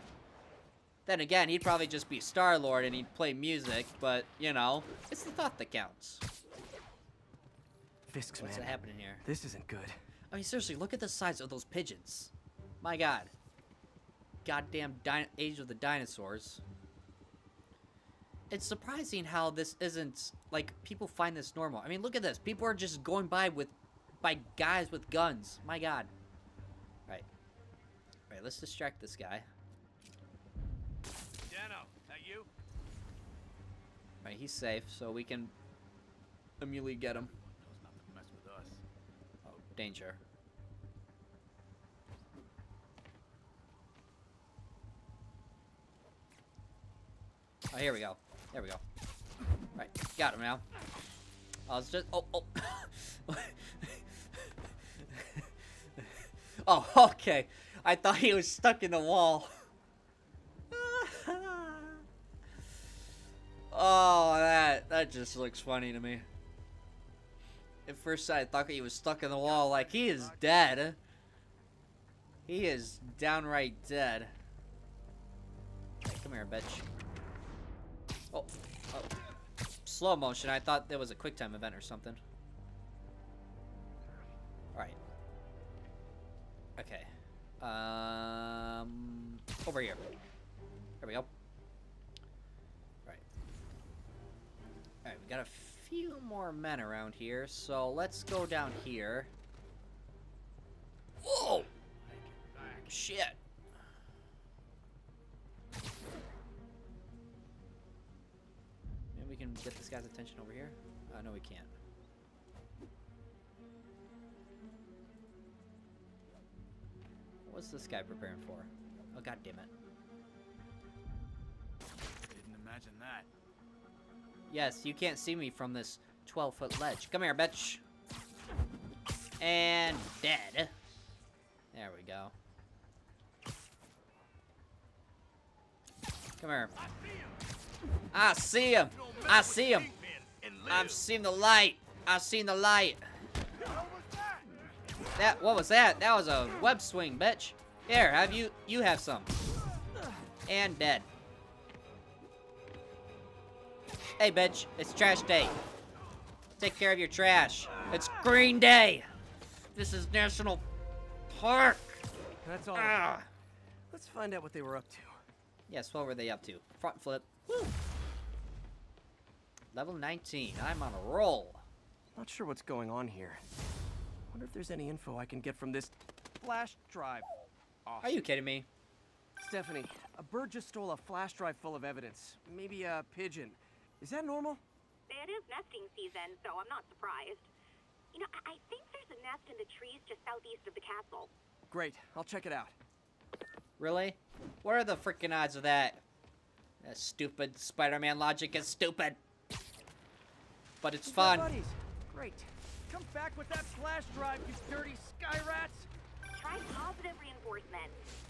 Then again, he'd probably just be Star-Lord and he'd play music, but, you know, it's the thought that counts. Fisk's What's man. happening here? This isn't good. I mean, seriously, look at the size of those pigeons. My god. Goddamn Age of the Dinosaurs. It's surprising how this isn't, like, people find this normal. I mean, look at this. People are just going by with, by guys with guns. My god. Right. Right, let's distract this guy. Dano, that you? He's safe, so we can immediately get him. Danger. Oh, here we go. There we go. Right, got him now. I was just. Oh, oh. oh, okay. I thought he was stuck in the wall. oh, that that just looks funny to me. At first sight, I thought he was stuck in the wall. Like he is dead. He is downright dead. Hey, come here, bitch. Oh, oh. Slow motion. I thought there was a quick time event or something. Alright. Okay. Um, over here. There we go. Alright, we got a few more men around here, so let's go down here. Whoa! Shit. Maybe we can get this guy's attention over here? Uh, no, we can't. What's this guy preparing for? Oh, god damn it. Didn't imagine that. Yes, you can't see me from this 12 foot ledge. Come here, bitch. And dead. There we go. Come here. I see him. I see him. I've seen the light. I've seen the light. That what was that? That was a web swing, bitch. Here, have you you have some. And dead. Hey, bitch, it's trash day. Take care of your trash. It's Green Day. This is National Park. That's all. Ah. Let's find out what they were up to. Yes, what were they up to? Front flip. Woo. Level 19. I'm on a roll. Not sure what's going on here. Wonder if there's any info I can get from this flash drive. Are you kidding me? Stephanie, a bird just stole a flash drive full of evidence. Maybe a pigeon. Is that normal? It is nesting season, so I'm not surprised. You know, I, I think there's a nest in the trees just southeast of the castle. Great, I'll check it out. Really? What are the freaking odds of that? That stupid Spider-Man logic is stupid. But it's We've fun. buddies. Great. Come back with that flash drive, you dirty sky rats! Try positive reinforcement.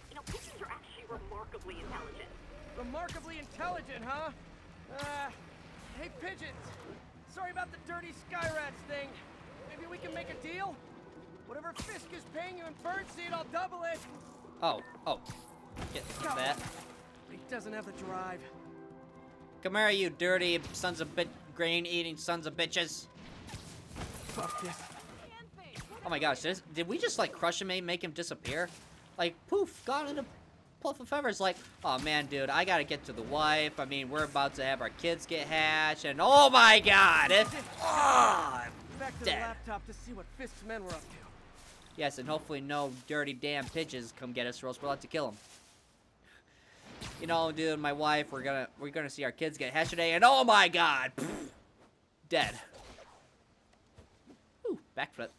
You know, pigeons are actually remarkably intelligent. Remarkably intelligent, huh? Uh, hey, pigeons. Sorry about the dirty sky rats thing. Maybe we can make a deal? Whatever Fisk is paying you in birdseed, I'll double it. Oh, oh. Get that. He doesn't have the drive. Come here, you dirty sons of bit grain-eating sons of bitches. Fuck this. Oh my gosh, this, did we just like crush him and make him disappear? Like, poof, gone in a puff of feathers. Like, oh man, dude, I gotta get to the wife. I mean, we're about to have our kids get hatched, and oh my god! It, oh, ah, Back to dead. the laptop to see what men were up to. Yes, and hopefully no dirty damn pigeons come get us, or else we'll have to kill them. You know, dude, my wife, we're gonna we're gonna see our kids get hatched today, and oh my god, dead. Ooh, backflip.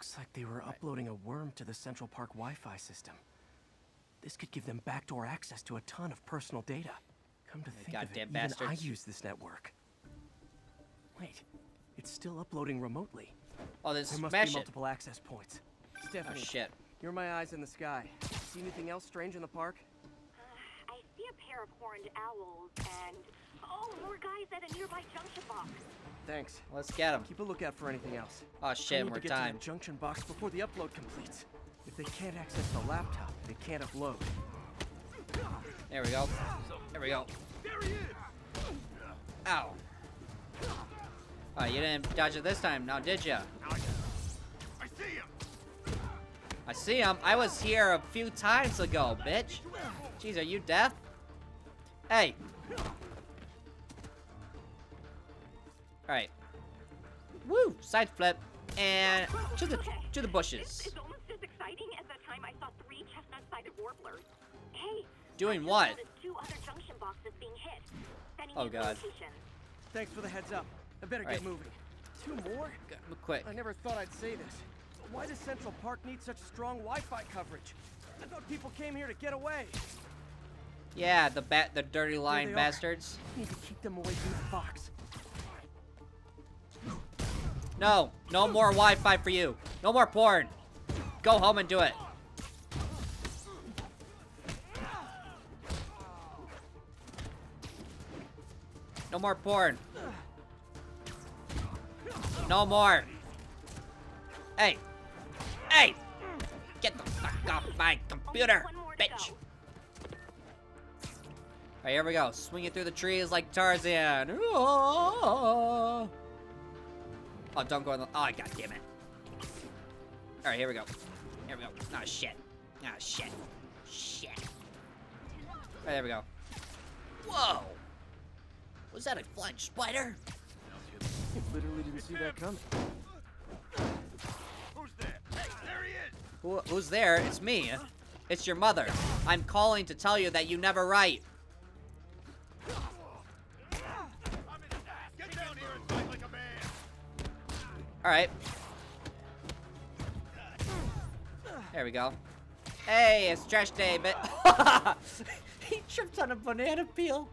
Looks like they were uploading a worm to the Central Park Wi-Fi system. This could give them backdoor access to a ton of personal data. Come to think of it, goddamn even I use this network. Wait, it's still uploading remotely. Oh, then there must smash be it. multiple access points. Stephanie, Oh shit. you're my eyes in the sky. See anything else strange in the park? Uh, I see a pair of horned owls and oh, more guys at a nearby junction box. Thanks. Let's get him. Keep a lookout for anything else. Oh shit, need more to get time. to the junction box before the upload completes. If they can't access the laptop, they can't upload. There we go. There we go. There he is. Ow. Oh, you didn't dodge it this time, now did ya? I see him. I see him. I was here a few times ago, bitch. Jeez, are you deaf? Hey. Alright. Woo! Side flip. And to the to the bushes. It's almost as exciting as that time I saw three chestnut-sided warblers. Hey, Doing what? two other junction boxes being hit. Oh, God. location. Thanks for the heads up. I better Right. get moving. Two more? Quick. I never thought I'd say this. but Why does Central Park need such strong Wi-Fi coverage? I thought people came here to get away. Yeah, the bat the dirty Here lying they are. bastards. Need to keep them away from the box. No, no more Wi-Fi for you. No more porn. Go home and do it. No more porn. No more. Hey. Hey! Get the fuck off my computer, bitch! Alright, here we go. Swing it through the trees like Tarzan. Oh, Oh, don't go in the... Oh, god damn it. Alright, here we go. Here we go. Oh, shit. Oh, shit. Shit. Alright, there we go. Whoa! Was that a flying spider? Literally didn't see that coming. Who's there? Hey, there he is. Who, who's there? It's me. It's your mother. I'm calling to tell you that you never write. Alright. There we go. Hey, it's trash day, but he tripped on a banana peel.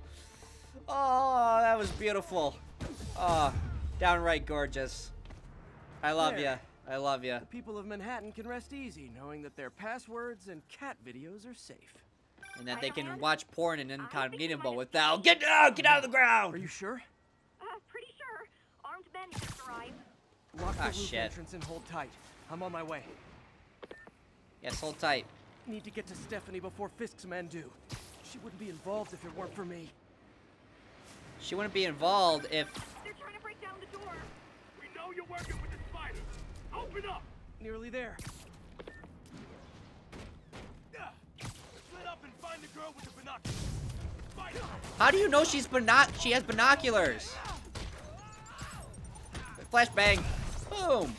Oh, that was beautiful. Oh, downright gorgeous. I love you. I love you. The people of Manhattan can rest easy knowing that their passwords and cat videos are safe. And that they can watch porn in incognito without. Get out! Get out of the ground! Are you sure? Uh, pretty sure. Armed men just arrived. Lock the Ah, roof shit. entrance and hold tight. I'm on my way. Yes, hold tight. Need to get to Stephanie before Fisk's men do. She wouldn't be involved if it weren't for me. She wouldn't be involved if. They're trying to break down the door. We know you're working with the spiders. Open up. Nearly there. Split up and find the girl with the binoculars. Fight. How do you know she's binoc? She has binoculars. Flashbang. Boom.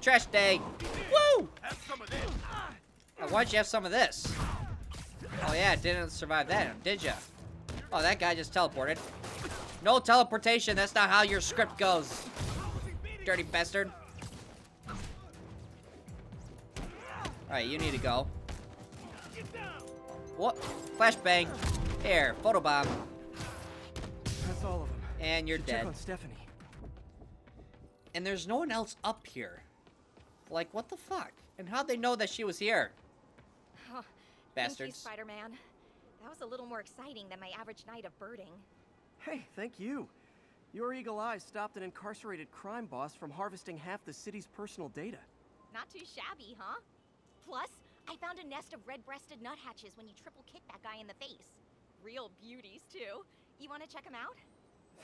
Trash day. Woo! Have some of this. Oh, why'd you have some of this? Oh yeah, didn't survive that, did ya? Oh, that guy just teleported. No teleportation. That's not how your script goes. Dirty bastard. Alright, you need to go. What? Flashbang. Here, photobomb. That's all of them. And you're dead. Stephanie. And there's no one else up here. Like, what the fuck? And how'd they know that she was here? Oh, Bastards. Thank you, Spider-Man. That was a little more exciting than my average night of birding. Hey, thank you. Your eagle eyes stopped an incarcerated crime boss from harvesting half the city's personal data. Not too shabby, huh? Plus, I found a nest of red-breasted nuthatches when you triple kick that guy in the face. Real beauties, too. You want to check them out?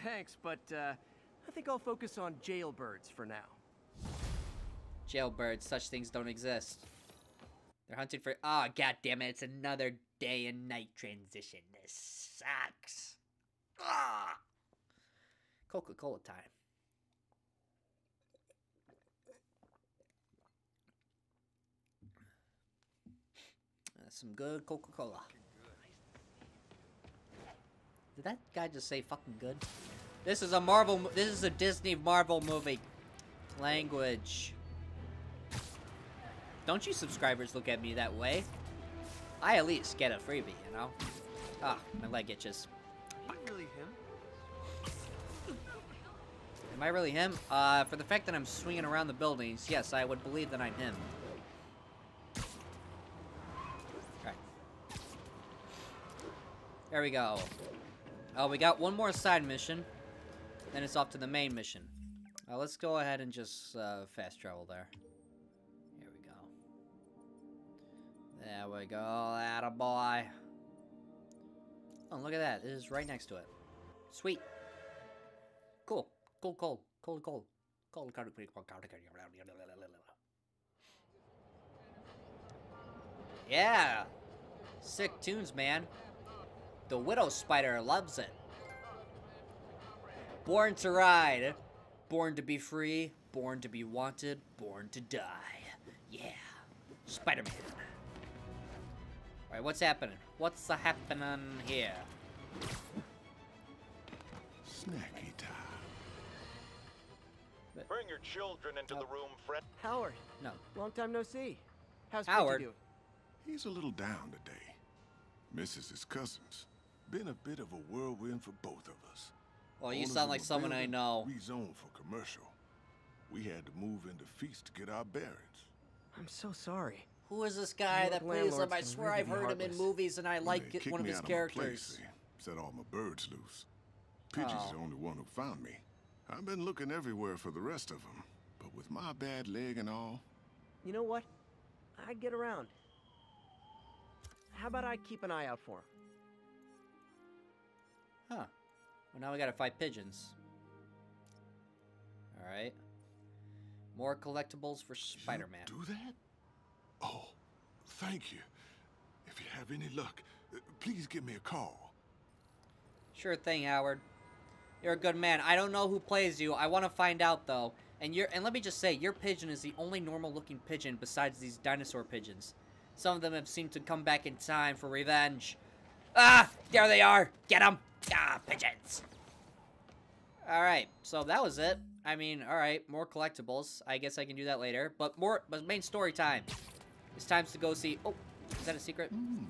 Thanks, but uh, I think I'll focus on jailbirds for now. Jailbirds, such things don't exist. They're hunting for- Ah, oh, god damn it, it's another day and night transition. This sucks. Ah! Coca-Cola time. That's some good Coca-Cola. Did that guy just say fucking good? This is a Marvel, this is a Disney Marvel movie. Language. Don't you subscribers look at me that way. I at least get a freebie, you know? Ah, my leg itches. Really him? Am I really him? Uh, for the fact that I'm swinging around the buildings, yes, I would believe that I'm him. Okay. There we go. Oh, we got one more side mission. Then it's off to the main mission. Uh, let's go ahead and just uh, fast travel there. Here we go. There we go, attaboy. Oh, look at that. It is right next to it. Sweet. Cool. Cool, cold. Cold, cold. Cold, cold, cold, cold, cold, Yeah. Sick tunes, man. The Widow Spider loves it. Born to ride. Born to be free. Born to be wanted. Born to die. Yeah. Spider-Man. Alright, what's happening? What's happening here? Snacky time. Bring your children into the room, Fred. Howard. No. Long time no see. How's Howard? doing? He's a little down today. Misses his cousins. Been a bit of a whirlwind for both of us. Well, you sound like someone I building know. Rezoned for commercial. We had to move into feast to get our bearings. I'm so sorry. Who is this guy that plays him? I swear really I've heard him in movies and I like it, one of me his out my place, set all my birds loose. Pidgey's Oh. the only one who found me. I've been looking everywhere for the rest of them, but with my bad leg and all, You know what? I'd get around. How about I keep an eye out for him? Huh. Well, now we gotta fight pigeons. Alright. More collectibles for Spider-Man. do that? Oh, thank you. If you have any luck, please give me a call. Sure thing, Howard. You're a good man. I don't know who plays you. I want to find out though. And you're and let me just say, your pigeon is the only normal-looking pigeon besides these dinosaur pigeons. Some of them have seemed to come back in time for revenge. Ah, there they are. Get them. Ah, pigeons. All right, so that was it. I mean, all right, more collectibles. I guess I can do that later. But more, but main story time. It's time to go see. Oh, is that a secret? Mmm.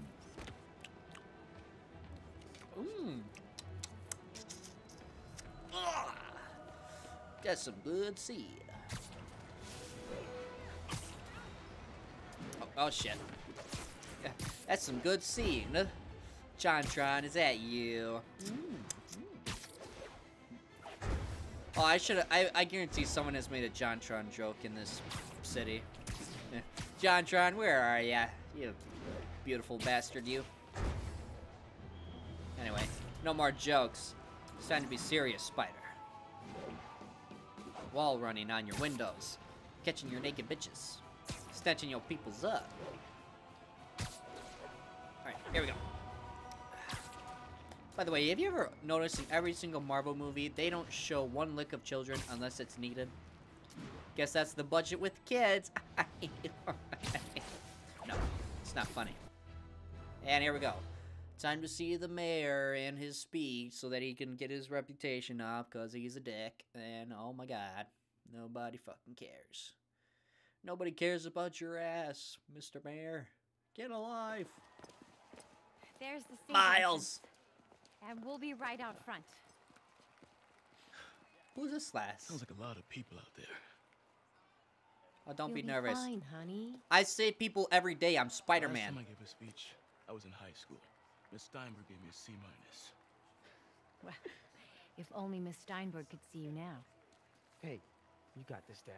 Ah, That's some good seed. Oh, oh shit. That's some good seed. JonTron, is that you? Mm. Oh, I should I, I guarantee someone has made a JonTron joke in this city. JonTron, where are ya? You beautiful bastard, you. Anyway, no more jokes. It's time to be serious, Spider. Wall running on your windows. Catching your naked bitches. Snatching your peoples up. Alright, here we go. By the way, have you ever noticed in every single Marvel movie, they don't show one lick of children unless it's needed? Guess that's the budget with kids. no, it's not funny. And here we go. Time to see the mayor and his speech so that he can get his reputation up because he's a dick. And oh my god, nobody fucking cares. Nobody cares about your ass, Mr. Mayor. Get alive. There's the stage Miles! Entrance. And we'll be right out front. Who's this last? Sounds like a lot of people out there. Oh, don't You'll be be nervous. fine, honey. I say people every day. I'm Spider-Man. time I gave a speech, I was in high school. Miss Steinberg gave me a C minus. Well, If only Miss Steinberg could see you now. Hey, you got this, Dad.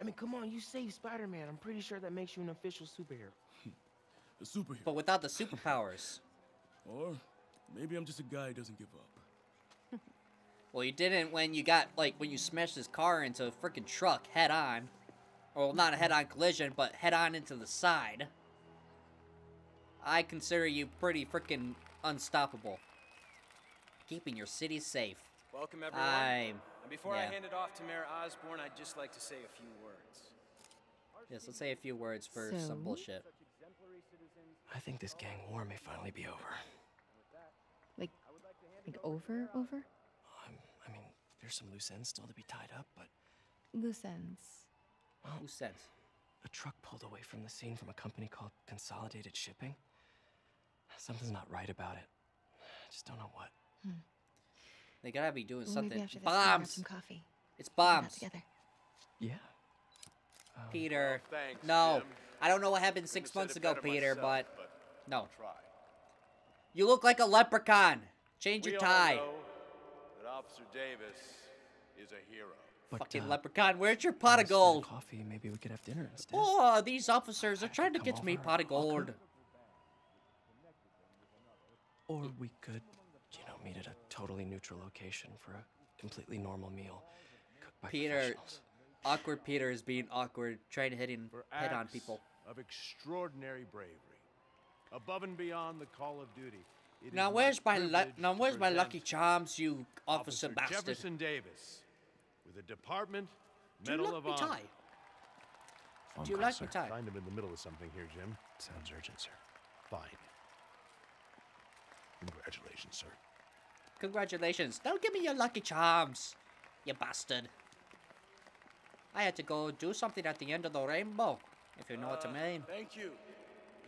I mean, come on, you saved Spider-Man. I'm pretty sure that makes you an official superhero. A superhero. But without the superpowers. Or maybe I'm just a guy who doesn't give up. Well, you didn't when you got, like, when you smashed his car into a freaking truck head on. Well, not a head on collision, but head on into the side. I consider you pretty freaking unstoppable. Keeping your city safe. Welcome, everyone. I'm. And before I hand it off to Mayor Osborn, I'd just like to say a few words. Yes, let's say a few words for So? some bullshit. I think this gang war may finally be over. Like, like over, over? Um, I mean, there's some loose ends still to be tied up, but Loose ends. Who says? a truck pulled away from the scene from a company called Consolidated Shipping. Something's not right about it. I just don't know what. Hmm. They gotta be doing Well, something. Maybe after this, bombs. some coffee. It's We'll out bombs. Together. Yeah. Um, Peter. Oh, thanks, no. Jim. I don't know what happened six Couldn't months ago, Peter, myself, but no. You look like a leprechaun. Change We your all tie. know that Officer Davis is a hero. But, Fucking uh, leprechaun. Where's your pot of gold? Coffee, maybe we could have dinner instead. Oh, these officers are trying to come get me over, pot of gold. cook. Or we could, you know, meet at a totally neutral location for a completely normal meal. Cooked by Peter, awkward Peter is being awkward, trying to hit, in, For hit on people. Of extraordinary bravery. Above and beyond the call of duty. It is Now where's my lu- now where's my lucky charms, you officer, bastard? Jefferson Davis with a Department Do you Medal like of Honor. tie? Do you like me tie? Find him in the middle of something here, Jim. Sounds urgent, sir. Fine. Congratulations, sir. Congratulations. Don't give me your lucky charms, you bastard. I had to go do something at the end of the rainbow, if you know what I Uh, mean. Thank you,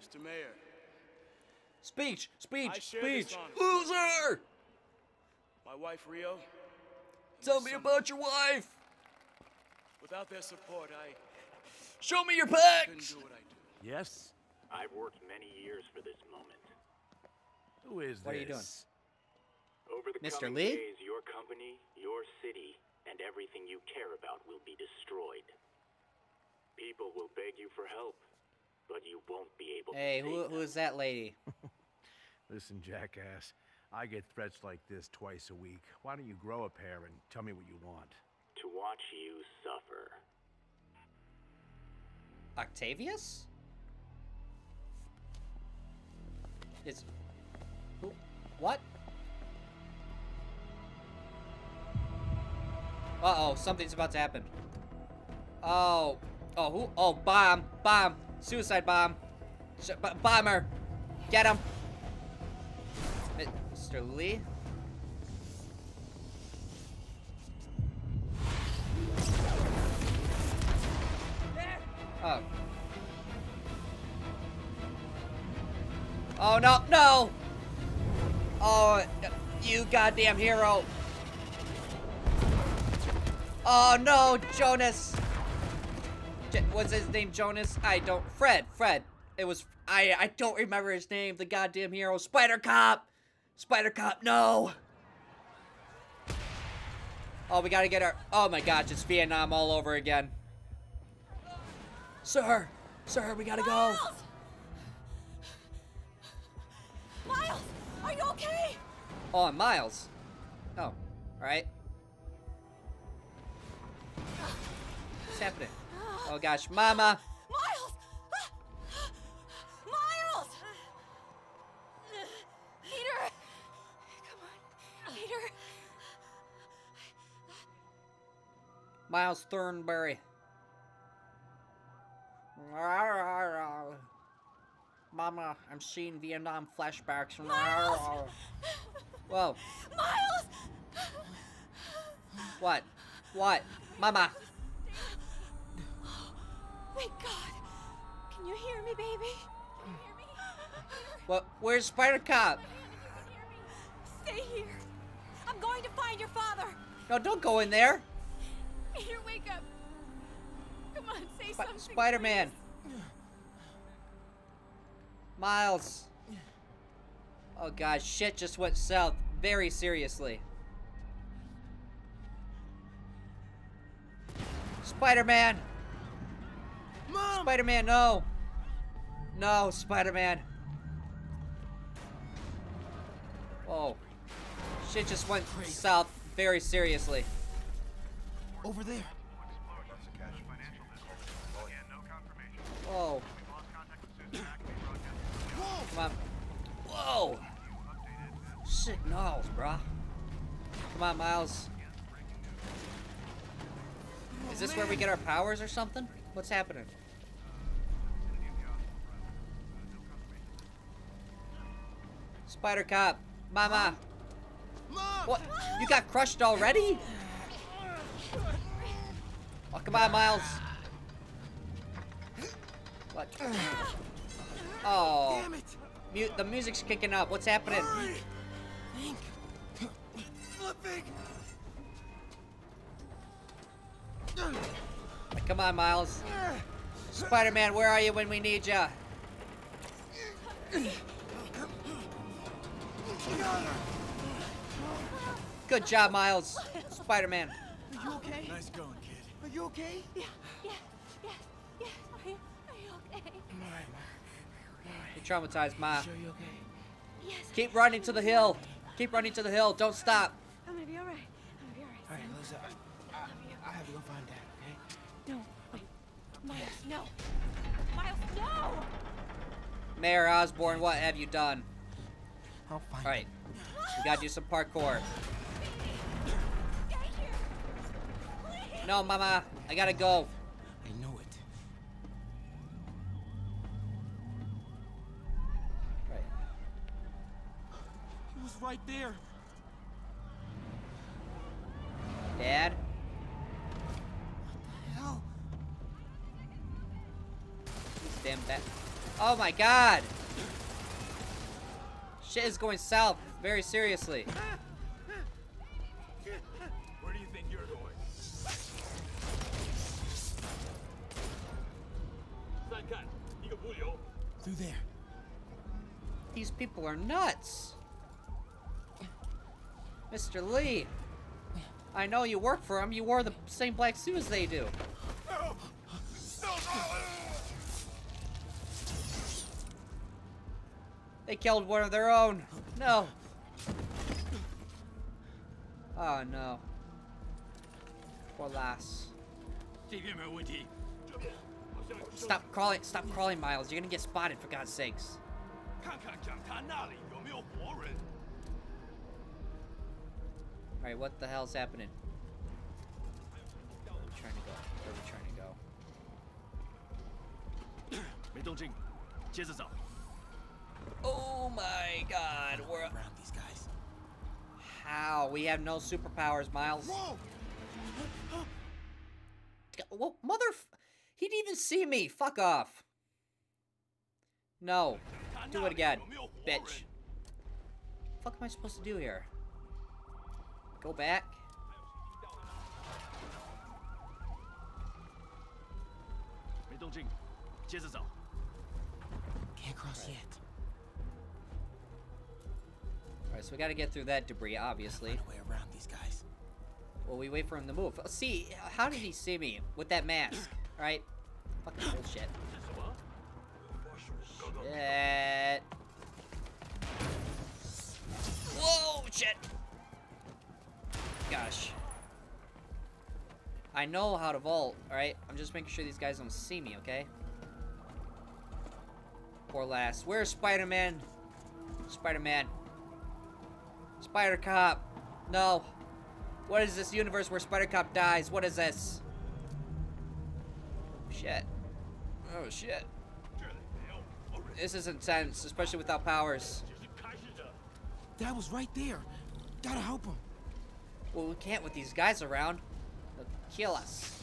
Mr. Mayor. Speech, speech, I share this speech. honor. Loser! My wife Rio. Tell me about your wife. Without their support, I Show me your couldn't pecs. do do. Yes? I've worked many years for this moment. Who is What are you this? Over the Mr. coming Lee? days, your company, your city, and everything you care about will be destroyed. People will beg you for help, but you won't be able Hey, to who who is that lady? Listen, jackass. I get threats like this twice a week. Why don't you grow a pair and tell me what you want? to watch you suffer. Octavius? Is who? What? Uh oh, something's about to happen. Oh, oh, who? Oh, bomb, bomb, suicide bomb, Sh bomber, get him, Mr. Lee. Oh. Oh no, no! Oh, you goddamn hero! Oh no, Jonas! J what's his name, Jonas? I don't. Fred, Fred. It was. I I don't remember his name. The goddamn hero, Spider Cop. Spider Cop, no. Oh, we gotta get our. Oh my gosh, it's Vietnam all over again. Sir, sir, we gotta go. Miles, are you okay? Oh, and Miles. Oh, all right. What's happening? Oh gosh, Mama. Miles Thornberry. Mama, I'm seeing Vietnam flashbacks. Miles! Whoa. Miles! What? What? Mama. Oh, Thank God. Can you hear me, baby? What? Where's Spider Cop? Stay here. I'm going to find your father. No, don't go in there. Peter, wake up. Come on, say Sp something. Spider-Man. Miles. Oh god, shit just went south very seriously. Spider-Man. Spider-Man, no. No, Spider-Man. Oh. Shit just went south very seriously. Over there. Oh. Whoa. Come on. Whoa! Signals, bruh. Come on, Miles. Is this where we get our powers or something? What's happening? Spider Cop, Mama. What? You got crushed already? Oh, come on, Miles. What? Oh. Damn it. Mu the music's kicking up. What's happening? Think. Flipping. Come on, Miles. Spider-Man, where are you when we need ya? Good job, Miles. Spider-Man. Are you okay? Nice going, kid. Are you okay? Yeah, yeah, yeah, yeah. Are you, are you okay? You're traumatized, Ma. Sure you okay? Yes. Keep running to the hill. Keep running to the hill. Don't stop. I'm gonna be alright. I'm gonna be alright. All right, Lisa. I, I, I have to go find Dad, okay? No, wait. Miles, no. Miles, no! Mayor Osborn, what have you done? I'll find All right. We gotta do some parkour. No, Mama. I gotta go. I know it. Right. He was right there. Dad? What the Hell. Damn bat. Oh my god! Shit is going south very seriously. Through there. These people are nuts. Mr. Lee. I know you work for them. You wore the same black suit as they do. They killed one of their own. No. Oh no. Poor lass. Stop crawling. Stop crawling, Miles. You're gonna get spotted for God's sakes. 看看讲坛那里有没有活人。 Alright, what the hell's happening? Where are we trying to go? Where are we trying to go? 没动静，接着找。 Oh my god, we're around these guys. How? We have no superpowers, Miles. Whoa! Well, mother. He didn't even see me. Fuck off. No. Do it again, bitch. What am I supposed to do here? Go back? Can't cross right. yet. Alright, so we gotta get through that debris, obviously. Way around these guys. Well, we wait for him to move. Oh, see, how did he see me with that mask? Right? Fucking bullshit. Shit. Whoa, shit. Gosh. I know how to vault, alright? I'm just making sure these guys don't see me, okay? Poor lass. Where's Spider-Man? Spider-Man. Spider Cop. No. What is this universe where Spider Cop dies? What is this? Shit. Oh shit. This is intense, especially without powers. That was right there. Gotta help him. Well, we can't with these guys around. They'll kill us.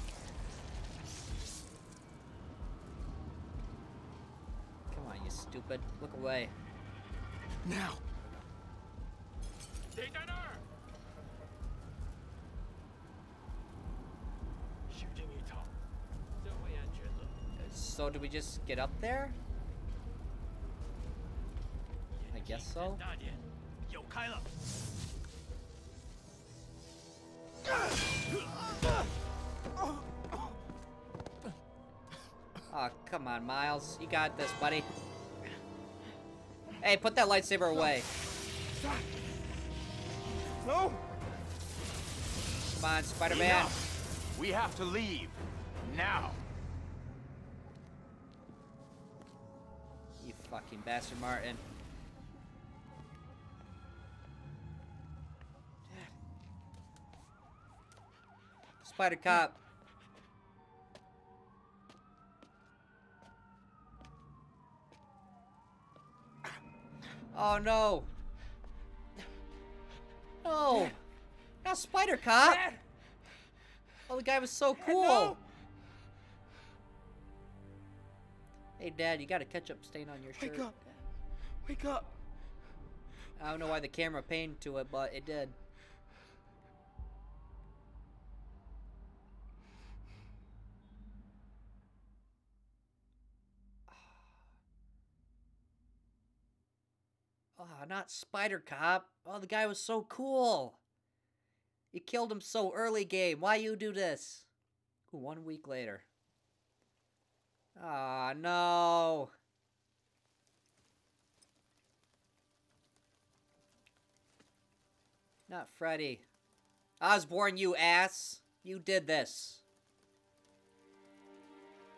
Come on, you stupid. Look away. Now. So do we just get up there? I guess so. Oh, come on, Miles. You got this, buddy. Hey, put that lightsaber away. No! Come on, Spider-Man. We have to leave. Now. Fucking bastard, Martin. Spider Cop. Oh no. No. Not Spider Cop. Oh, the guy was so cool. Hey, Dad, you got a ketchup stain on your shirt. Wake up. Wake up. I don't know why the camera panned to it, but it did. Oh, not Spider Cop. Oh, the guy was so cool. You killed him so early game. Why you do this? One week later. Ah, no. Not Freddy. Osborn, you ass. You did this.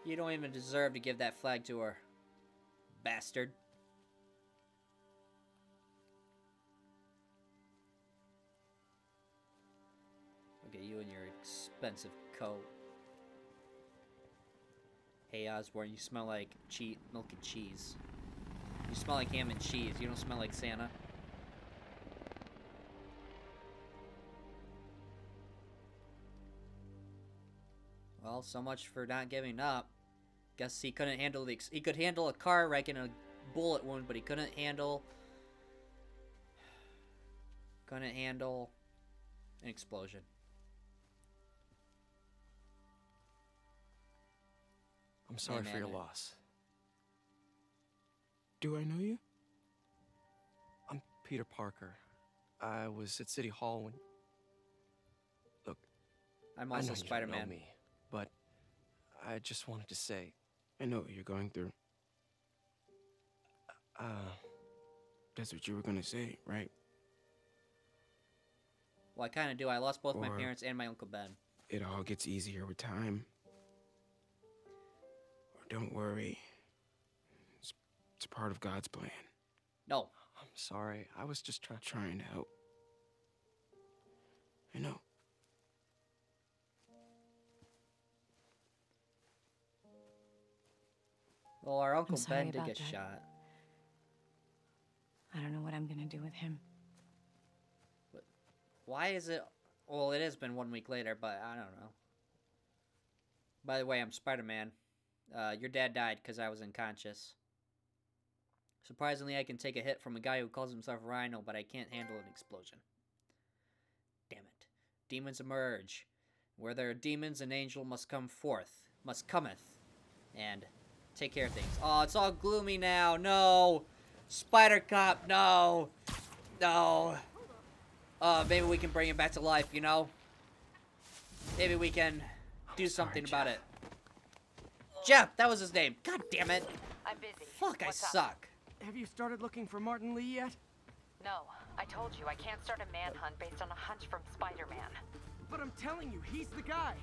You don't even deserve to give that flag to her. Bastard. Look at you and your expensive coat. Hey Osborn, you smell like cheese, milk and cheese. You smell like ham and cheese. You don't smell like Santa. Well, so much for not giving up. Guess he couldn't handle the. He could handle a car wreck and a bullet wound, but he couldn't handle. Couldn't handle an explosion. I'm sorry Hey, for your loss. Do I know you? I'm Peter Parker. I was at City Hall when. Look, I'm I also know you don't know Spider-Man. me, but I just wanted to say, I know what you're going through. Uh, that's what you were gonna say, right? Well, I kind of do. I lost both my parents and my Uncle Ben. It all gets easier with time. Or don't worry. It's, it's part of God's plan. No. I'm sorry. I was just try- trying to help. I know. Well, our Uncle Ben did get that. shot. I don't know what I'm gonna do with him. Why is it? Well, it has been one week later, but I don't know. By the way, I'm Spider-Man. Uh, your dad died because I was unconscious. Surprisingly, I can take a hit from a guy who calls himself Rhino, but I can't handle an explosion. Damn it. Demons emerge. Where there are demons, an angel must come forth, must cometh, and take care of things. Oh, it's all gloomy now. No! Spider Cop, no! No! Uh, maybe we can bring him back to life, you know? Maybe we can do something about it. Jeff, that was his name. God damn it. I'm busy. Fuck, I up? suck. Have you started looking for Martin Lee yet? No, I told you I can't start a manhunt based on a hunch from Spider-Man. But I'm telling you, he's the guy.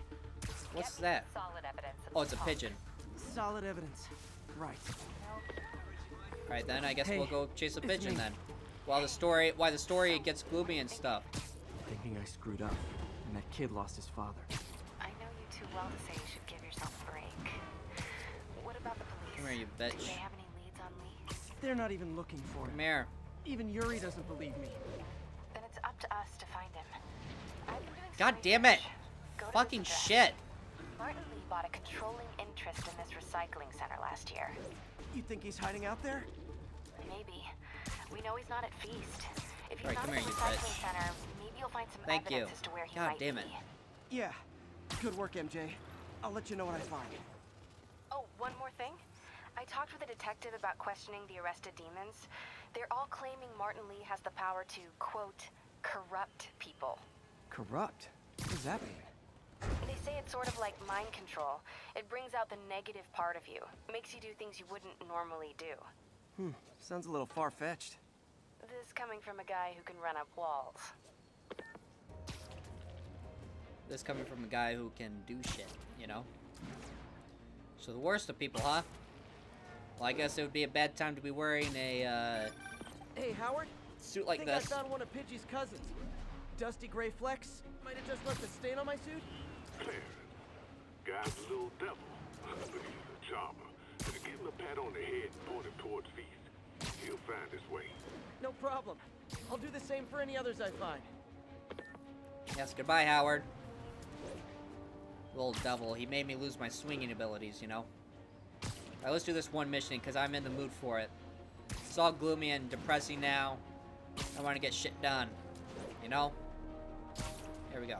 What's Get that? Solid evidence. Oh, it's a pigeon. Solid evidence. Right. Alright, then I guess Hey, we'll go chase a pigeon me. then. While the story, why the story gets gloomy and stuff. Thinking I screwed up, and that kid lost his father. I know you too well to say here, you Do bitch. they have any leads on Lee? They're not even looking for him. Come here. Even Yuri doesn't believe me. Then it's up to us to find him. I've been doing some God damn it. research. Go to Fucking shit. Martin Lee bought a controlling interest in this recycling center last year. You think he's hiding out there? Maybe. We know he's not at Feast. If he's Alright, not come at the you recycling bitch. center, maybe you'll find some Thank evidence you. as to where he God might damn it. be. Yeah. Good work, MJ. I'll let you know what I find. Oh, one more thing. I talked with a detective about questioning the arrested demons. They're all claiming Martin Lee has the power to, quote, corrupt people. Corrupt? What does that mean? They say it's sort of like mind control. It brings out the negative part of you, makes you do things you wouldn't normally do. Hmm, sounds a little far-fetched. This coming from a guy who can run up walls. This coming from a guy who can do shit, you know? So the worst of people, huh? Well, I guess it would be a bad time to be wearing a, uh... Hey, Howard? Suit like think this. I found one of Pidgey's cousins. Dusty gray flecks. Might have just left a stain on my suit. Guy's a little devil. but he's a charmer. Give him a pat on the head and point him towards Feast. He'll find his way. No problem. I'll do the same for any others I find. Yes, goodbye, Howard. Little devil, he made me lose my swinging abilities, you know? Alright, let's do this one mission, because I'm in the mood for it. It's all gloomy and depressing now. I want to get shit done. You know? Here we go.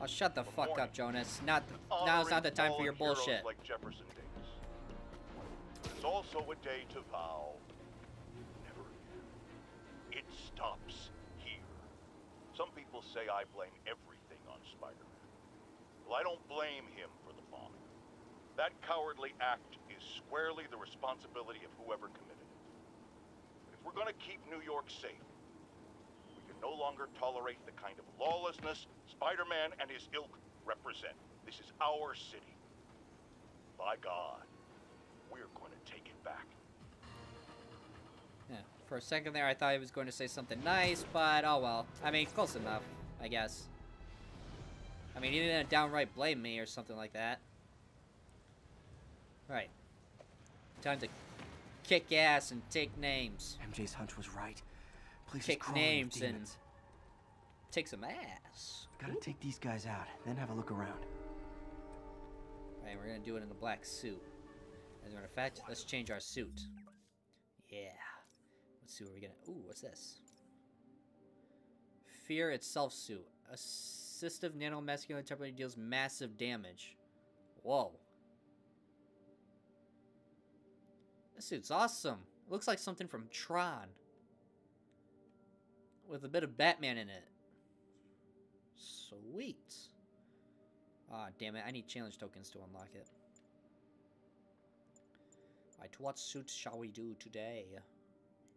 Oh, shut the fuck up, Jonas. Not now's not the time for your bullshit. Like Jefferson Davis. It's also a day to vow never again. It stops here. Some people say I blame everything on Spider-Man. Well, I don't blame him. That cowardly act is squarely the responsibility of whoever committed it. If we're gonna keep New York safe, we can no longer tolerate the kind of lawlessness Spider-Man and his ilk represent. This is our city. By God, we're going to take it back. Yeah, for a second there, I thought he was going to say something nice, but oh well. I mean, close enough, I guess. I mean, he didn't downright blame me or something like that. Right. Time to kick ass and take names. MJ's hunch was right. Is Kick names and take some ass. Gotta take these guys out, then have a look around. Right, we're gonna do it in the black suit. As a matter of fact, let's change our suit. Yeah. Let's see what we're gonna. Ooh, what's this? Fear itself suit. Assistive nanomasculine temporarily deals massive damage. Whoa. This suit's awesome. It looks like something from Tron. With a bit of Batman in it. Sweet. Ah, damn it. I need challenge tokens to unlock it. Right, what suit shall we do today?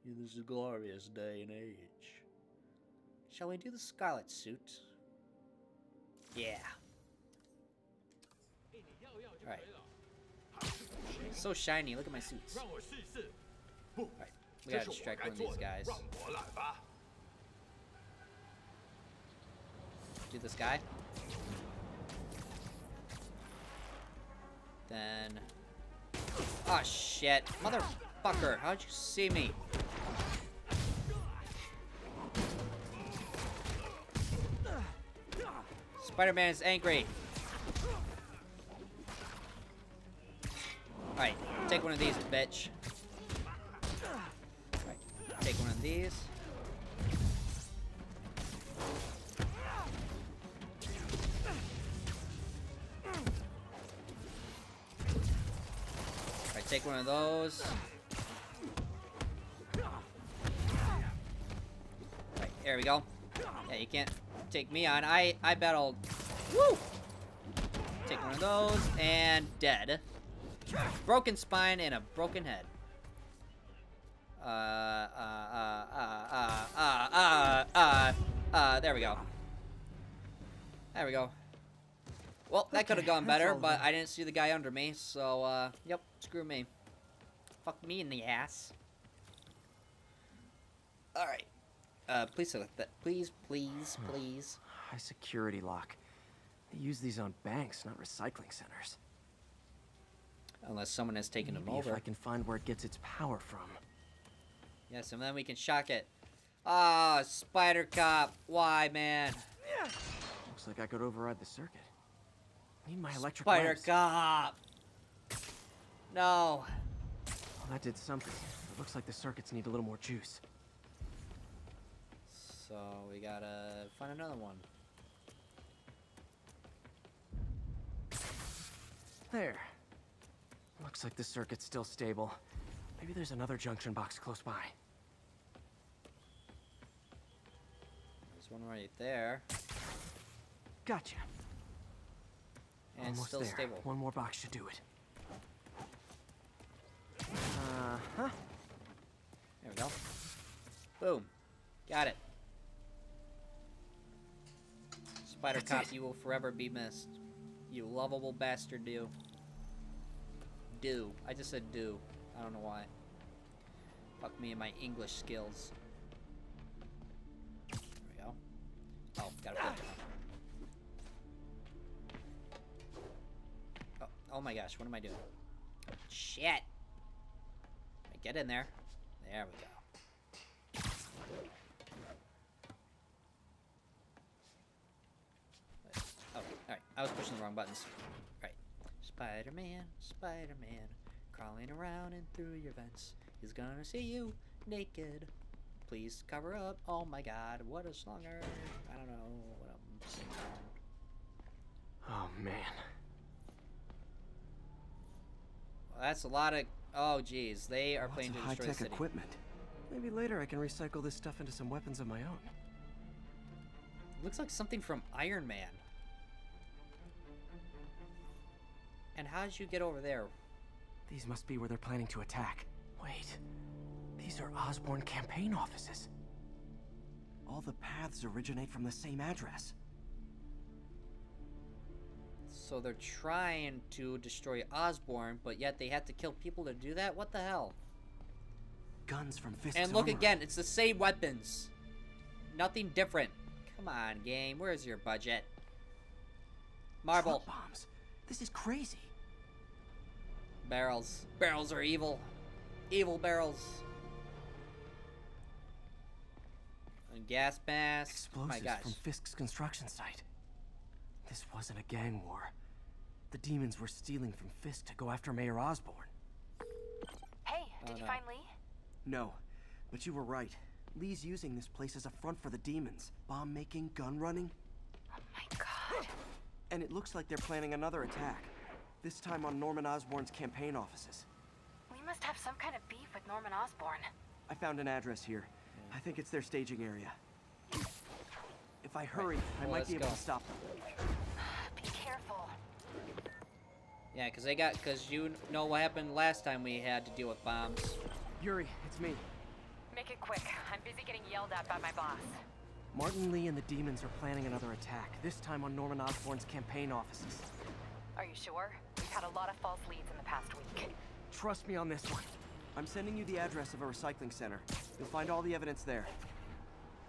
In this glorious day and age. Shall we do the scarlet suit? Yeah. Alright. So shiny, look at my suits. Alright, we gotta distract one of these guys. Do this guy. Then... Oh shit. Motherfucker, how'd you see me? Spider-Man is angry. Alright, take one of these, bitch. Alright, take one of these. Alright, take one of those. Right, there we go. Yeah, you can't take me on. I I battled. Woo! Take one of those and dead. Broken spine and a broken head. Uh, uh, uh, uh, uh, uh, uh, uh, uh, there we go. There we go. Well, that could have gone better, but. I didn't see the guy under me, so, uh, yep, screw me. Fuck me in the ass. Alright. Uh, please select that. Please, please, please. High security lock. They use these on banks, not recycling centers. Unless someone has taken them Maybe over. If I can find where it gets its power from. Yes, and then we can shock it. Ah, Spider Cop. Why, man? Yeah. Looks like I could override the circuit. I Need my electric Spider lamps. Cop. No. Well, that did something. It looks like the circuits need a little more juice. So we gotta find another one. There. Looks like the circuit's still stable. Maybe there's another junction box close by. There's one right there. Gotcha. And Almost still there. stable. One more box should do it. Uh-huh. There we go. Boom. Got it. Spider That's Cop, it. you will forever be missed. You lovable bastard, do. Do. I just said do. I don't know why. Fuck me and my English skills. There we go. Oh, gotta put it. Oh, oh my gosh, what am I doing? Shit! Get in there. There we go. Oh, alright. I was pushing the wrong buttons. Right. Spider-Man, Spider-Man, crawling around and through your vents. He's gonna see you naked. Please cover up. Oh my god, what a slonger. I don't know what I'm saying. Oh, man. Well, that's a lot of... Oh, geez. They are Lots planning to destroy the high-tech city. equipment. Maybe later I can recycle this stuff into some weapons of my own. Looks like something from Iron Man. And how did you get over there? These must be where they're planning to attack. Wait. These are Osborn campaign offices. All the paths originate from the same address. So they're trying to destroy Osborn, but yet they have to kill people to do that? What the hell? Guns from Fisk's And look armory. again, it's the same weapons. Nothing different. Come on, game. Where's your budget? Marble. Truck bombs. This is crazy. Barrels. Barrels are evil. Evil barrels. And gas masks. Oh my Explosives gosh. from Fisk's construction site. This wasn't a gang war. The demons were stealing from Fisk to go after Mayor Osborn. Hey, Oh, did you no. find Lee? No, but you were right. Lee's using this place as a front for the demons. Bomb making, gun running. Oh my god. And it looks like they're planning another attack. This time on Norman Osborn's campaign offices. We must have some kind of beef with Norman Osborn. I found an address here. I think it's their staging area. If I hurry, I well, might be able go. to stop them. Be careful. Yeah, because they got, because you know what happened last time we had to deal with bombs. Yuri, it's me. Make it quick. I'm busy getting yelled at by my boss. Martin Lee and the demons are planning another attack, this time on Norman Osborn's campaign offices. Are you sure? We've had a lot of false leads in the past week. Trust me on this one. I'm sending you the address of a recycling center. You'll find all the evidence there.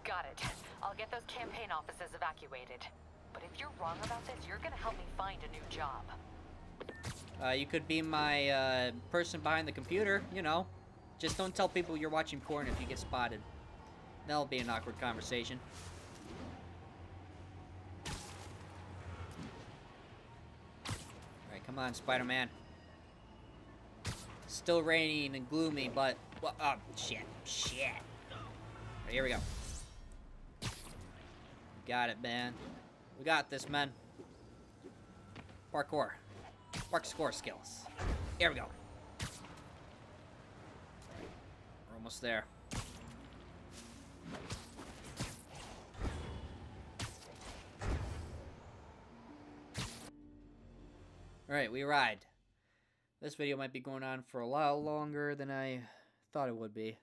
Got it. I'll get those campaign offices evacuated. But if you're wrong about this, you're gonna help me find a new job. Uh, you could be my uh, person behind the computer, you know. Just don't tell people you're watching porn if you get spotted. That'll be an awkward conversation. Come on, Spider-Man. Still raining and gloomy, but... Well, oh, shit. Shit. Alright, here we go. Got it, man. We got this, man. Parkour. Park score skills. Here we go. We're almost there. Alright, we ride. This video might be going on for a lot longer than I thought it would be.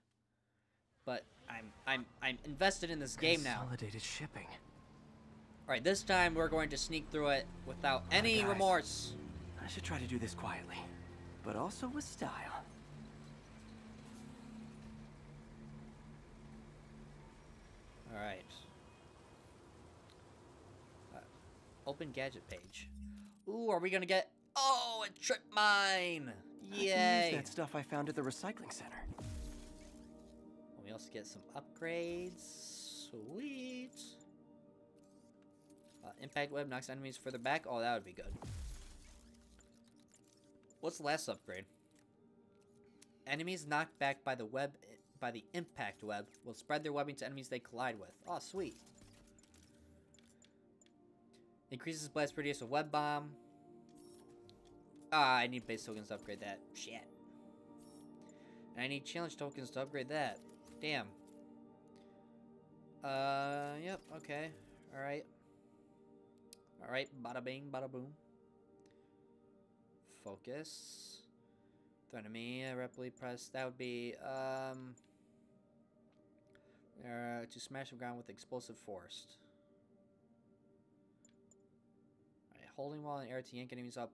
But I'm I'm I'm invested in this game now. Consolidated shipping. Alright, this time we're going to sneak through it without any guys. remorse. I should try to do this quietly, but also with style. Alright. Uh, open gadget page. Ooh, are we gonna get... Oh, a trip mine! Yay! that stuff I found at the recycling center. We also get some upgrades. Sweet. Uh, impact web knocks enemies further back. Oh, that would be good. What's the last upgrade? Enemies knocked back by the web by the impact web will spread their webbing to enemies they collide with. Oh, sweet. Increases blast radius of web bomb. Ah, I need base tokens to upgrade that. Shit. And I need challenge tokens to upgrade that. Damn. Uh, yep, okay. Alright. Alright, bada bing, bada boom. focus. Throw enemy, uh, rapidly press. That would be, um... Uh, to smash the ground with explosive force. Alright, holding while in air to yank enemies up.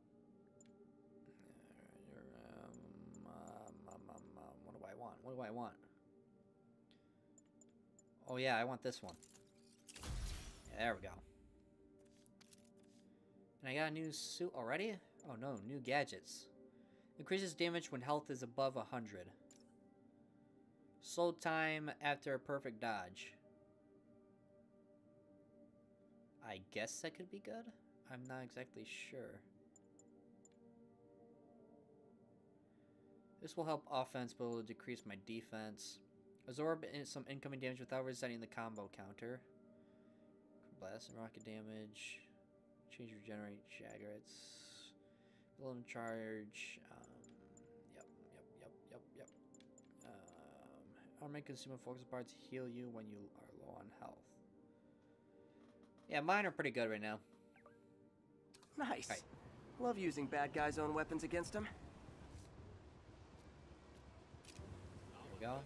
What do I want? Oh yeah, I want this one. Yeah, there we go. And I got a new suit already? Oh no, new gadgets. Increases damage when health is above 100. Slow time after a perfect dodge. I guess that could be good? I'm not exactly sure. This will help offense, but it'll decrease my defense. Absorb in some incoming damage without resetting the combo counter. Blast and rocket damage. Change regenerate Jaggers. Build charge. Um, yep, yep, yep, yep, yep. Um, armor consumer focus parts heal you when you are low on health. Yeah, mine are pretty good right now. Nice. Love using bad guys' own weapons against them. There we go.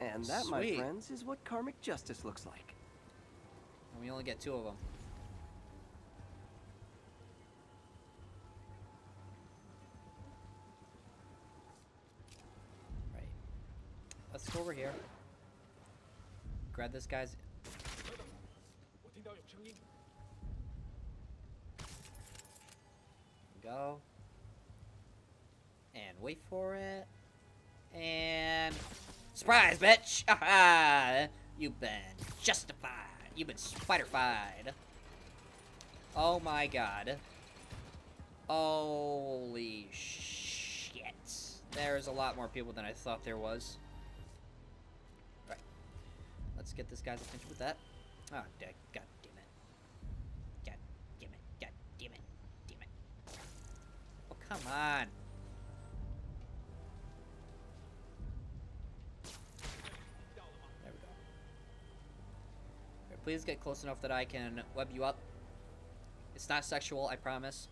And that, my friends, is what karmic justice looks like. And we only get two of them. Right. Let's go over here. Grab this guy's. Go. And wait for it. And. Surprise, bitch! Aha! You've been justified. You've been spider-fied. Oh my god. Holy shit. There's a lot more people than I thought there was. Right. Let's get this guy's attention with that. Oh. God damn it. God damn it. Damn it. Oh, come on. There we go. Alright, please get close enough that I can web you up. It's not sexual, I promise.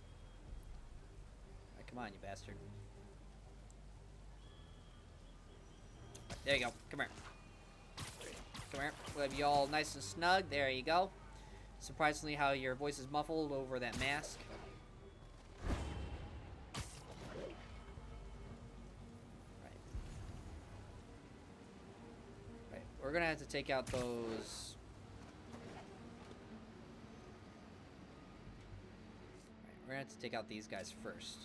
Alright, come on, you bastard. There you go. Come here. Come here. We'll have you all nice and snug. There you go. Surprisingly how your voice is muffled over that mask. Right. Right. We're gonna have to take out those... Right, we're gonna have to take out these guys first.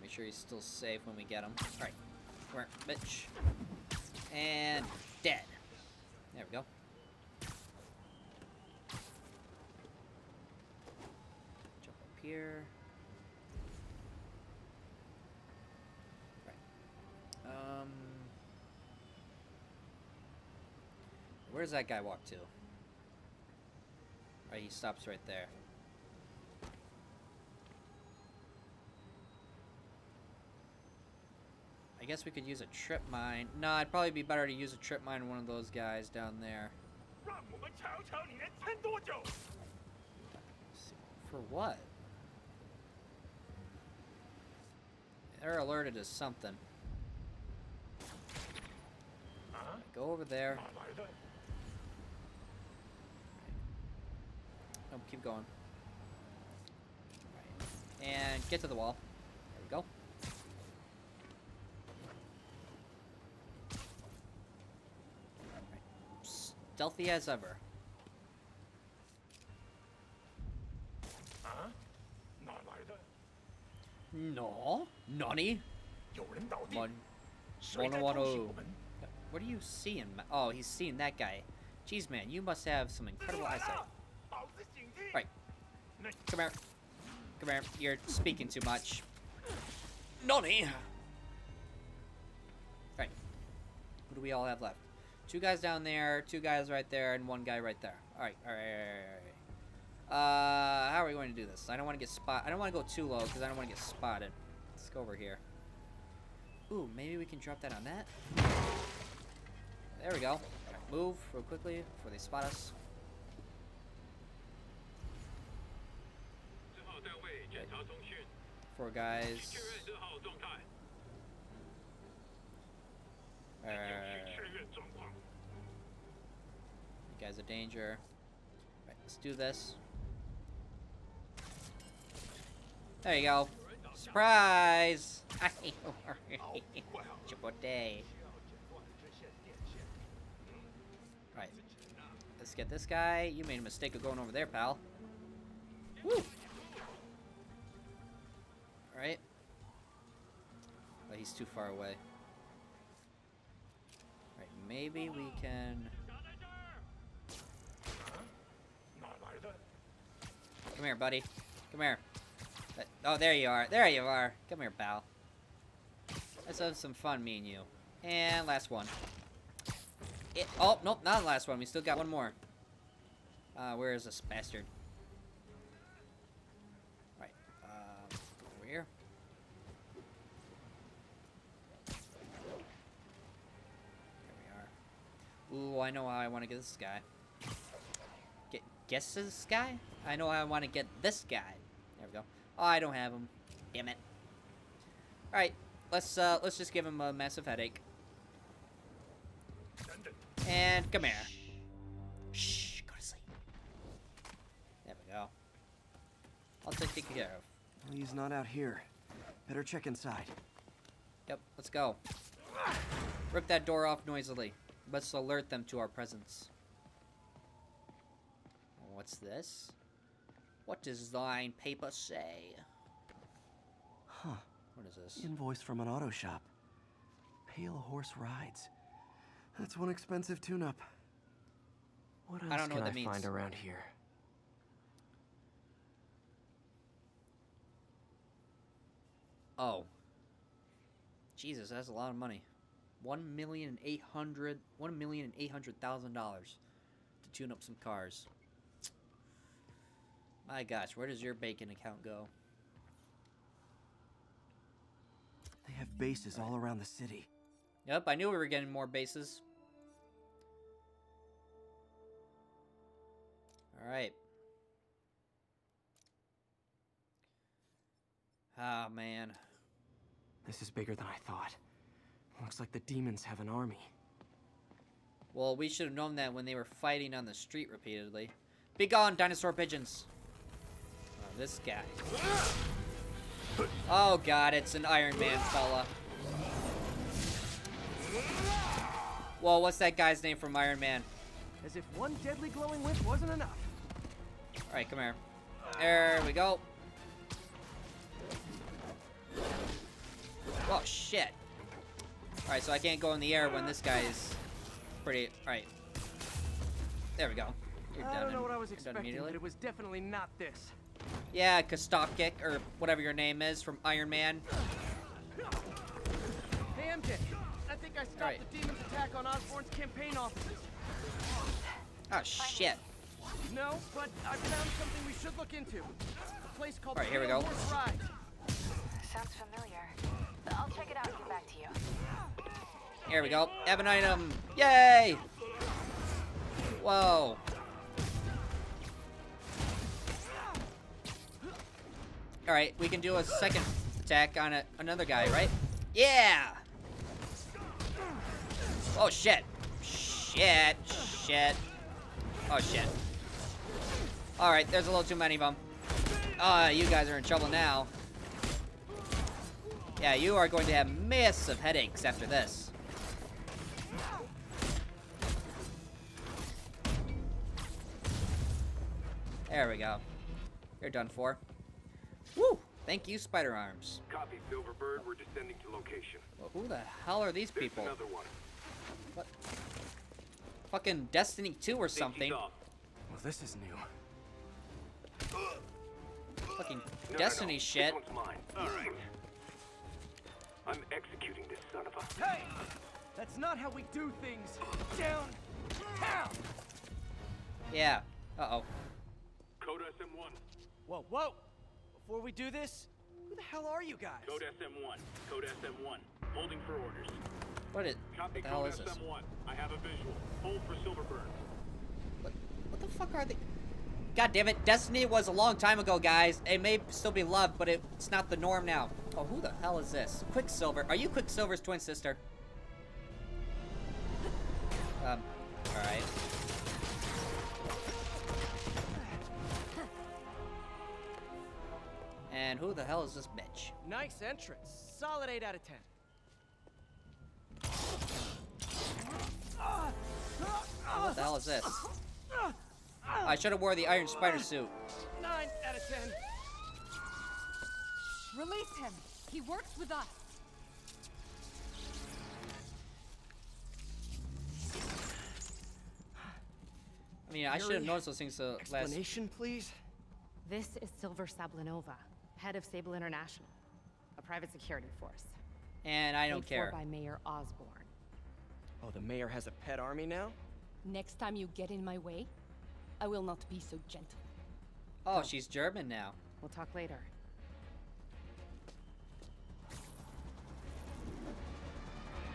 Make sure he's still safe when we get him. Alright. Come here, bitch. And dead. There we go. Jump up here. Right. Um. Where does that guy walk to? Alright, he stops right there. I guess we could use a trip mine. No, it'd probably be better to use a trip mine on one of those guys down there. For what? They're alerted to something. Uh-huh. Go over there. Oh, keep going. And get to the wall. There we go. Stealthy as ever. No? Nani? Mon Mono. What are you seeing? Oh, he's seeing that guy. Jeez, man, you must have some incredible eyesight. Right. Come here. Come here. You're speaking too much. Nani? Right. What do we all have left? Two guys down there, two guys right there, and one guy right there. Alright, alright, alright, alright. Uh, how are we going to do this? I don't want to get spot. I don't want to go too low because I don't want to get spotted. Let's go over here. Ooh, maybe we can drop that on that. There we go. Move real quickly before they spot us. Four guys. You guys are danger. Right, let's do this. There you go. Surprise! Chipotle. Right. Let's get this guy. You made a mistake of going over there, pal. Woo! Alright. But he's too far away. Right, maybe we can... Come here, buddy. Come here. Oh, there you are. There you are. Come here, pal. Let's have some fun, me and you. And last one. It, oh, nope, not the last one. We still got one more. Uh, where is this bastard? Right. Uh, over here. There we are. Ooh, I know how I want to get this guy. Get guess this guy? I know how I want to get this guy. There we go. Oh, I don't have him. Damn it. All right, let's uh, let's just give him a massive headache. And come here. Shh, go to sleep. There we go. I'll take care of. Well, he's not out here. Better check inside. Yep, let's go. Rip that door off noisily. Let's alert them to our presence. What's this? What does thine paper say? Huh. What is this? Invoice from an auto shop. Pale Horse Rides. That's one expensive tune-up. What else I don't know can what I means. find around here? Oh. Jesus, that's a lot of money. One million eight hundred one million eight hundred thousand dollars to tune up some cars. My gosh, where does your bacon account go? They have bases all around the city. Yep, I knew we were getting more bases. Alright. Ah, man. This is bigger than I thought. Looks like the demons have an army. Well, we should have known that when they were fighting on the street repeatedly. Be gone, dinosaur pigeons! Oh, this guy. Oh god, it's an Iron Man fella. Whoa, what's that guy's name from Iron Man? As if one deadly glowing whip wasn't enough. Alright, come here. There we go. Oh, shit. Alright, so I can't go in the air when this guy is pretty... Alright. There we go. You're I don't know what I was expecting, but it was definitely not this. Yeah, Kostokik, or whatever your name is, from Iron Man. Hey, MJ. I think I stopped Alright. the demon's attack on Osborn's campaign offices. Oh, ah, shit. No, but I found something we should look into. A place called Alright, here we go. Ride. Sounds familiar. I'll check it out and get back to you. Here we go. Item. Yay! Whoa. Alright, we can do a second attack on a, another guy, right? Yeah! Oh, shit. Shit. Shit. Oh, shit. Alright, there's a little too many of them. Ah, you guys are in trouble now. Yeah, you are going to have massive headaches after this. There we go. You're done for. Woo! Thank you, Spider Arms. Copy, Silverbird. We're descending to location. Well, who the hell are these There's people? another one. What? Fucking Destiny 2 or something. Well, this is new. Fucking No, Destiny no, no. shit. This one's mine. All right. I'm executing this son of a. Hey! That's not how we do things. Down! Down! Yeah. Uh-oh. Code SM1. Whoa, whoa! Before we do this, who the hell are you guys? Code SM1. Code SM1. Holding for orders. What it? Copy What the hell code is this? SM1. I have a visual. Hold for Silverburn. What what the fuck are they? God damn it! Destiny was a long time ago, guys. It may still be loved, but it's not the norm now. Oh, who the hell is this? Quicksilver. Are you Quicksilver's twin sister? Um. All And who the hell is this bitch? Nice entrance. Solid 8 out of 10. What the hell is this? I should have wore the Iron Spider suit. 9 out of 10. Release him. He works with us. I mean, I should have noticed those things uh, last. Explanation, please? This is Silver Sablinova, head of Sable International, a private security force. And I don't paid care. For by Mayor Osborn. Oh, the mayor has a pet army now? Next time you get in my way, I will not be so gentle. Oh, she's German now. We'll talk later.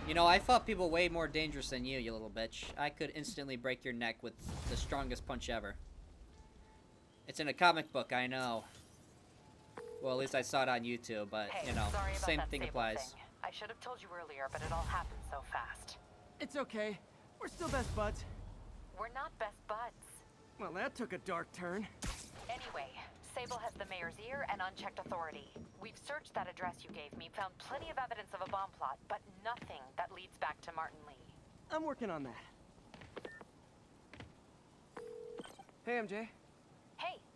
You know, I fought people way more dangerous than you, you little bitch. I could instantly break your neck with the strongest punch ever. It's in a comic book, I know. Well, at least I saw it on YouTube, but, Hey, you know, sorry about same that thing Sable applies. thing. I should have told you earlier, but it all happened so fast. It's okay. We're still best buds. We're not best buds. Well, that took a dark turn. Anyway, Sable has the mayor's ear and unchecked authority. We've searched that address you gave me, found plenty of evidence of a bomb plot, but nothing that leads back to Martin Li. I'm working on that. Hey, MJ.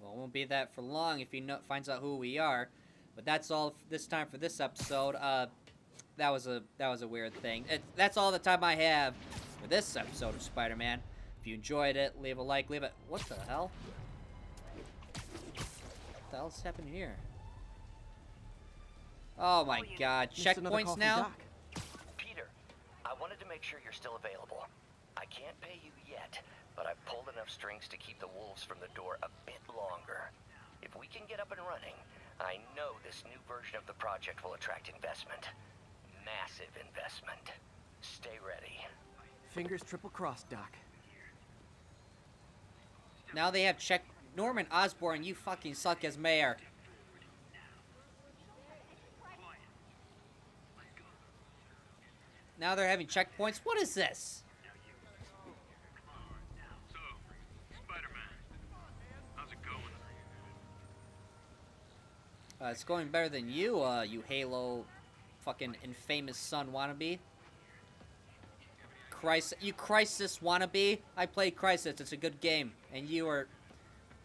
Well, it won't be that for long if he finds out who we are. But that's all f- this time for this episode. Uh, that was a that was a weird thing. It, that's all the time I have for this episode of Spider-Man. If you enjoyed it, leave a like, leave it. What the hell? What the hell's happening here? Oh my God! Missed another call Checkpoints now. Doc. Peter, I wanted to make sure you're still available. I can't pay you yet, but I've pulled enough strings to keep the wolves from the door a bit longer. If we can get up and running, I know this new version of the project will attract investment. Massive investment. Stay ready. Fingers triple crossed, Doc. Now they have check Norman Osborn. You fucking suck as mayor. Now they're having checkpoints. What is this? How's it going? Uh, it's going better than you, uh, you Halo fucking infamous son wannabe. Crysis, you Crysis wannabe. I played Crysis. It's a good game, and you are,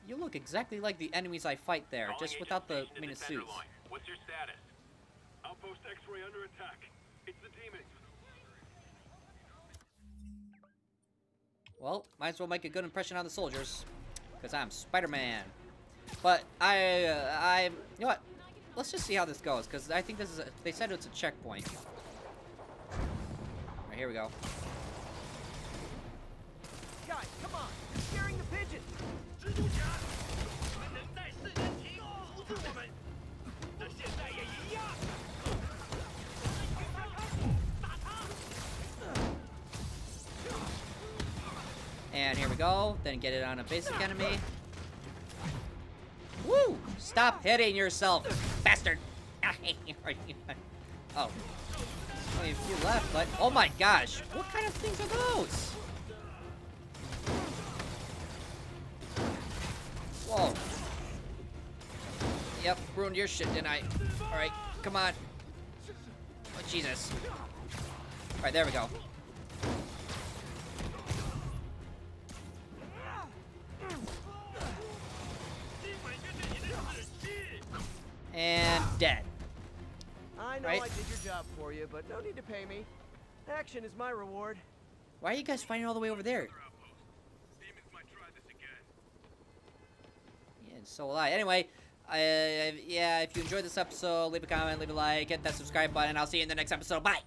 you look exactly like the enemies I fight there, just without the mini suits. What's your status? Outpost X-ray under attack. It's the demons. Well, might as well make a good impression on the soldiers, because I'm Spider-Man. But I, uh, I, you know what? Let's just see how this goes, because I think this is. A, they said it's a checkpoint. Alright, here we go. Guys, come on! Scaring the pigeons! And here we go. Then get it on a basic enemy. Woo! Stop hitting yourself, bastard! oh. Only a few left, but oh my gosh, what kind of things are those? Whoa. Yep, ruined your shit, didn't I? Alright, come on. Oh, Jesus. Alright, there we go. And dead. I know right? I did your job for you, but no need to pay me. Action is my reward. Why are you guys fighting all the way over there? Yeah, and so will I. Anyway, uh, yeah, if you enjoyed this episode, leave a comment, leave a like, hit that subscribe button. I'll see you in the next episode. Bye!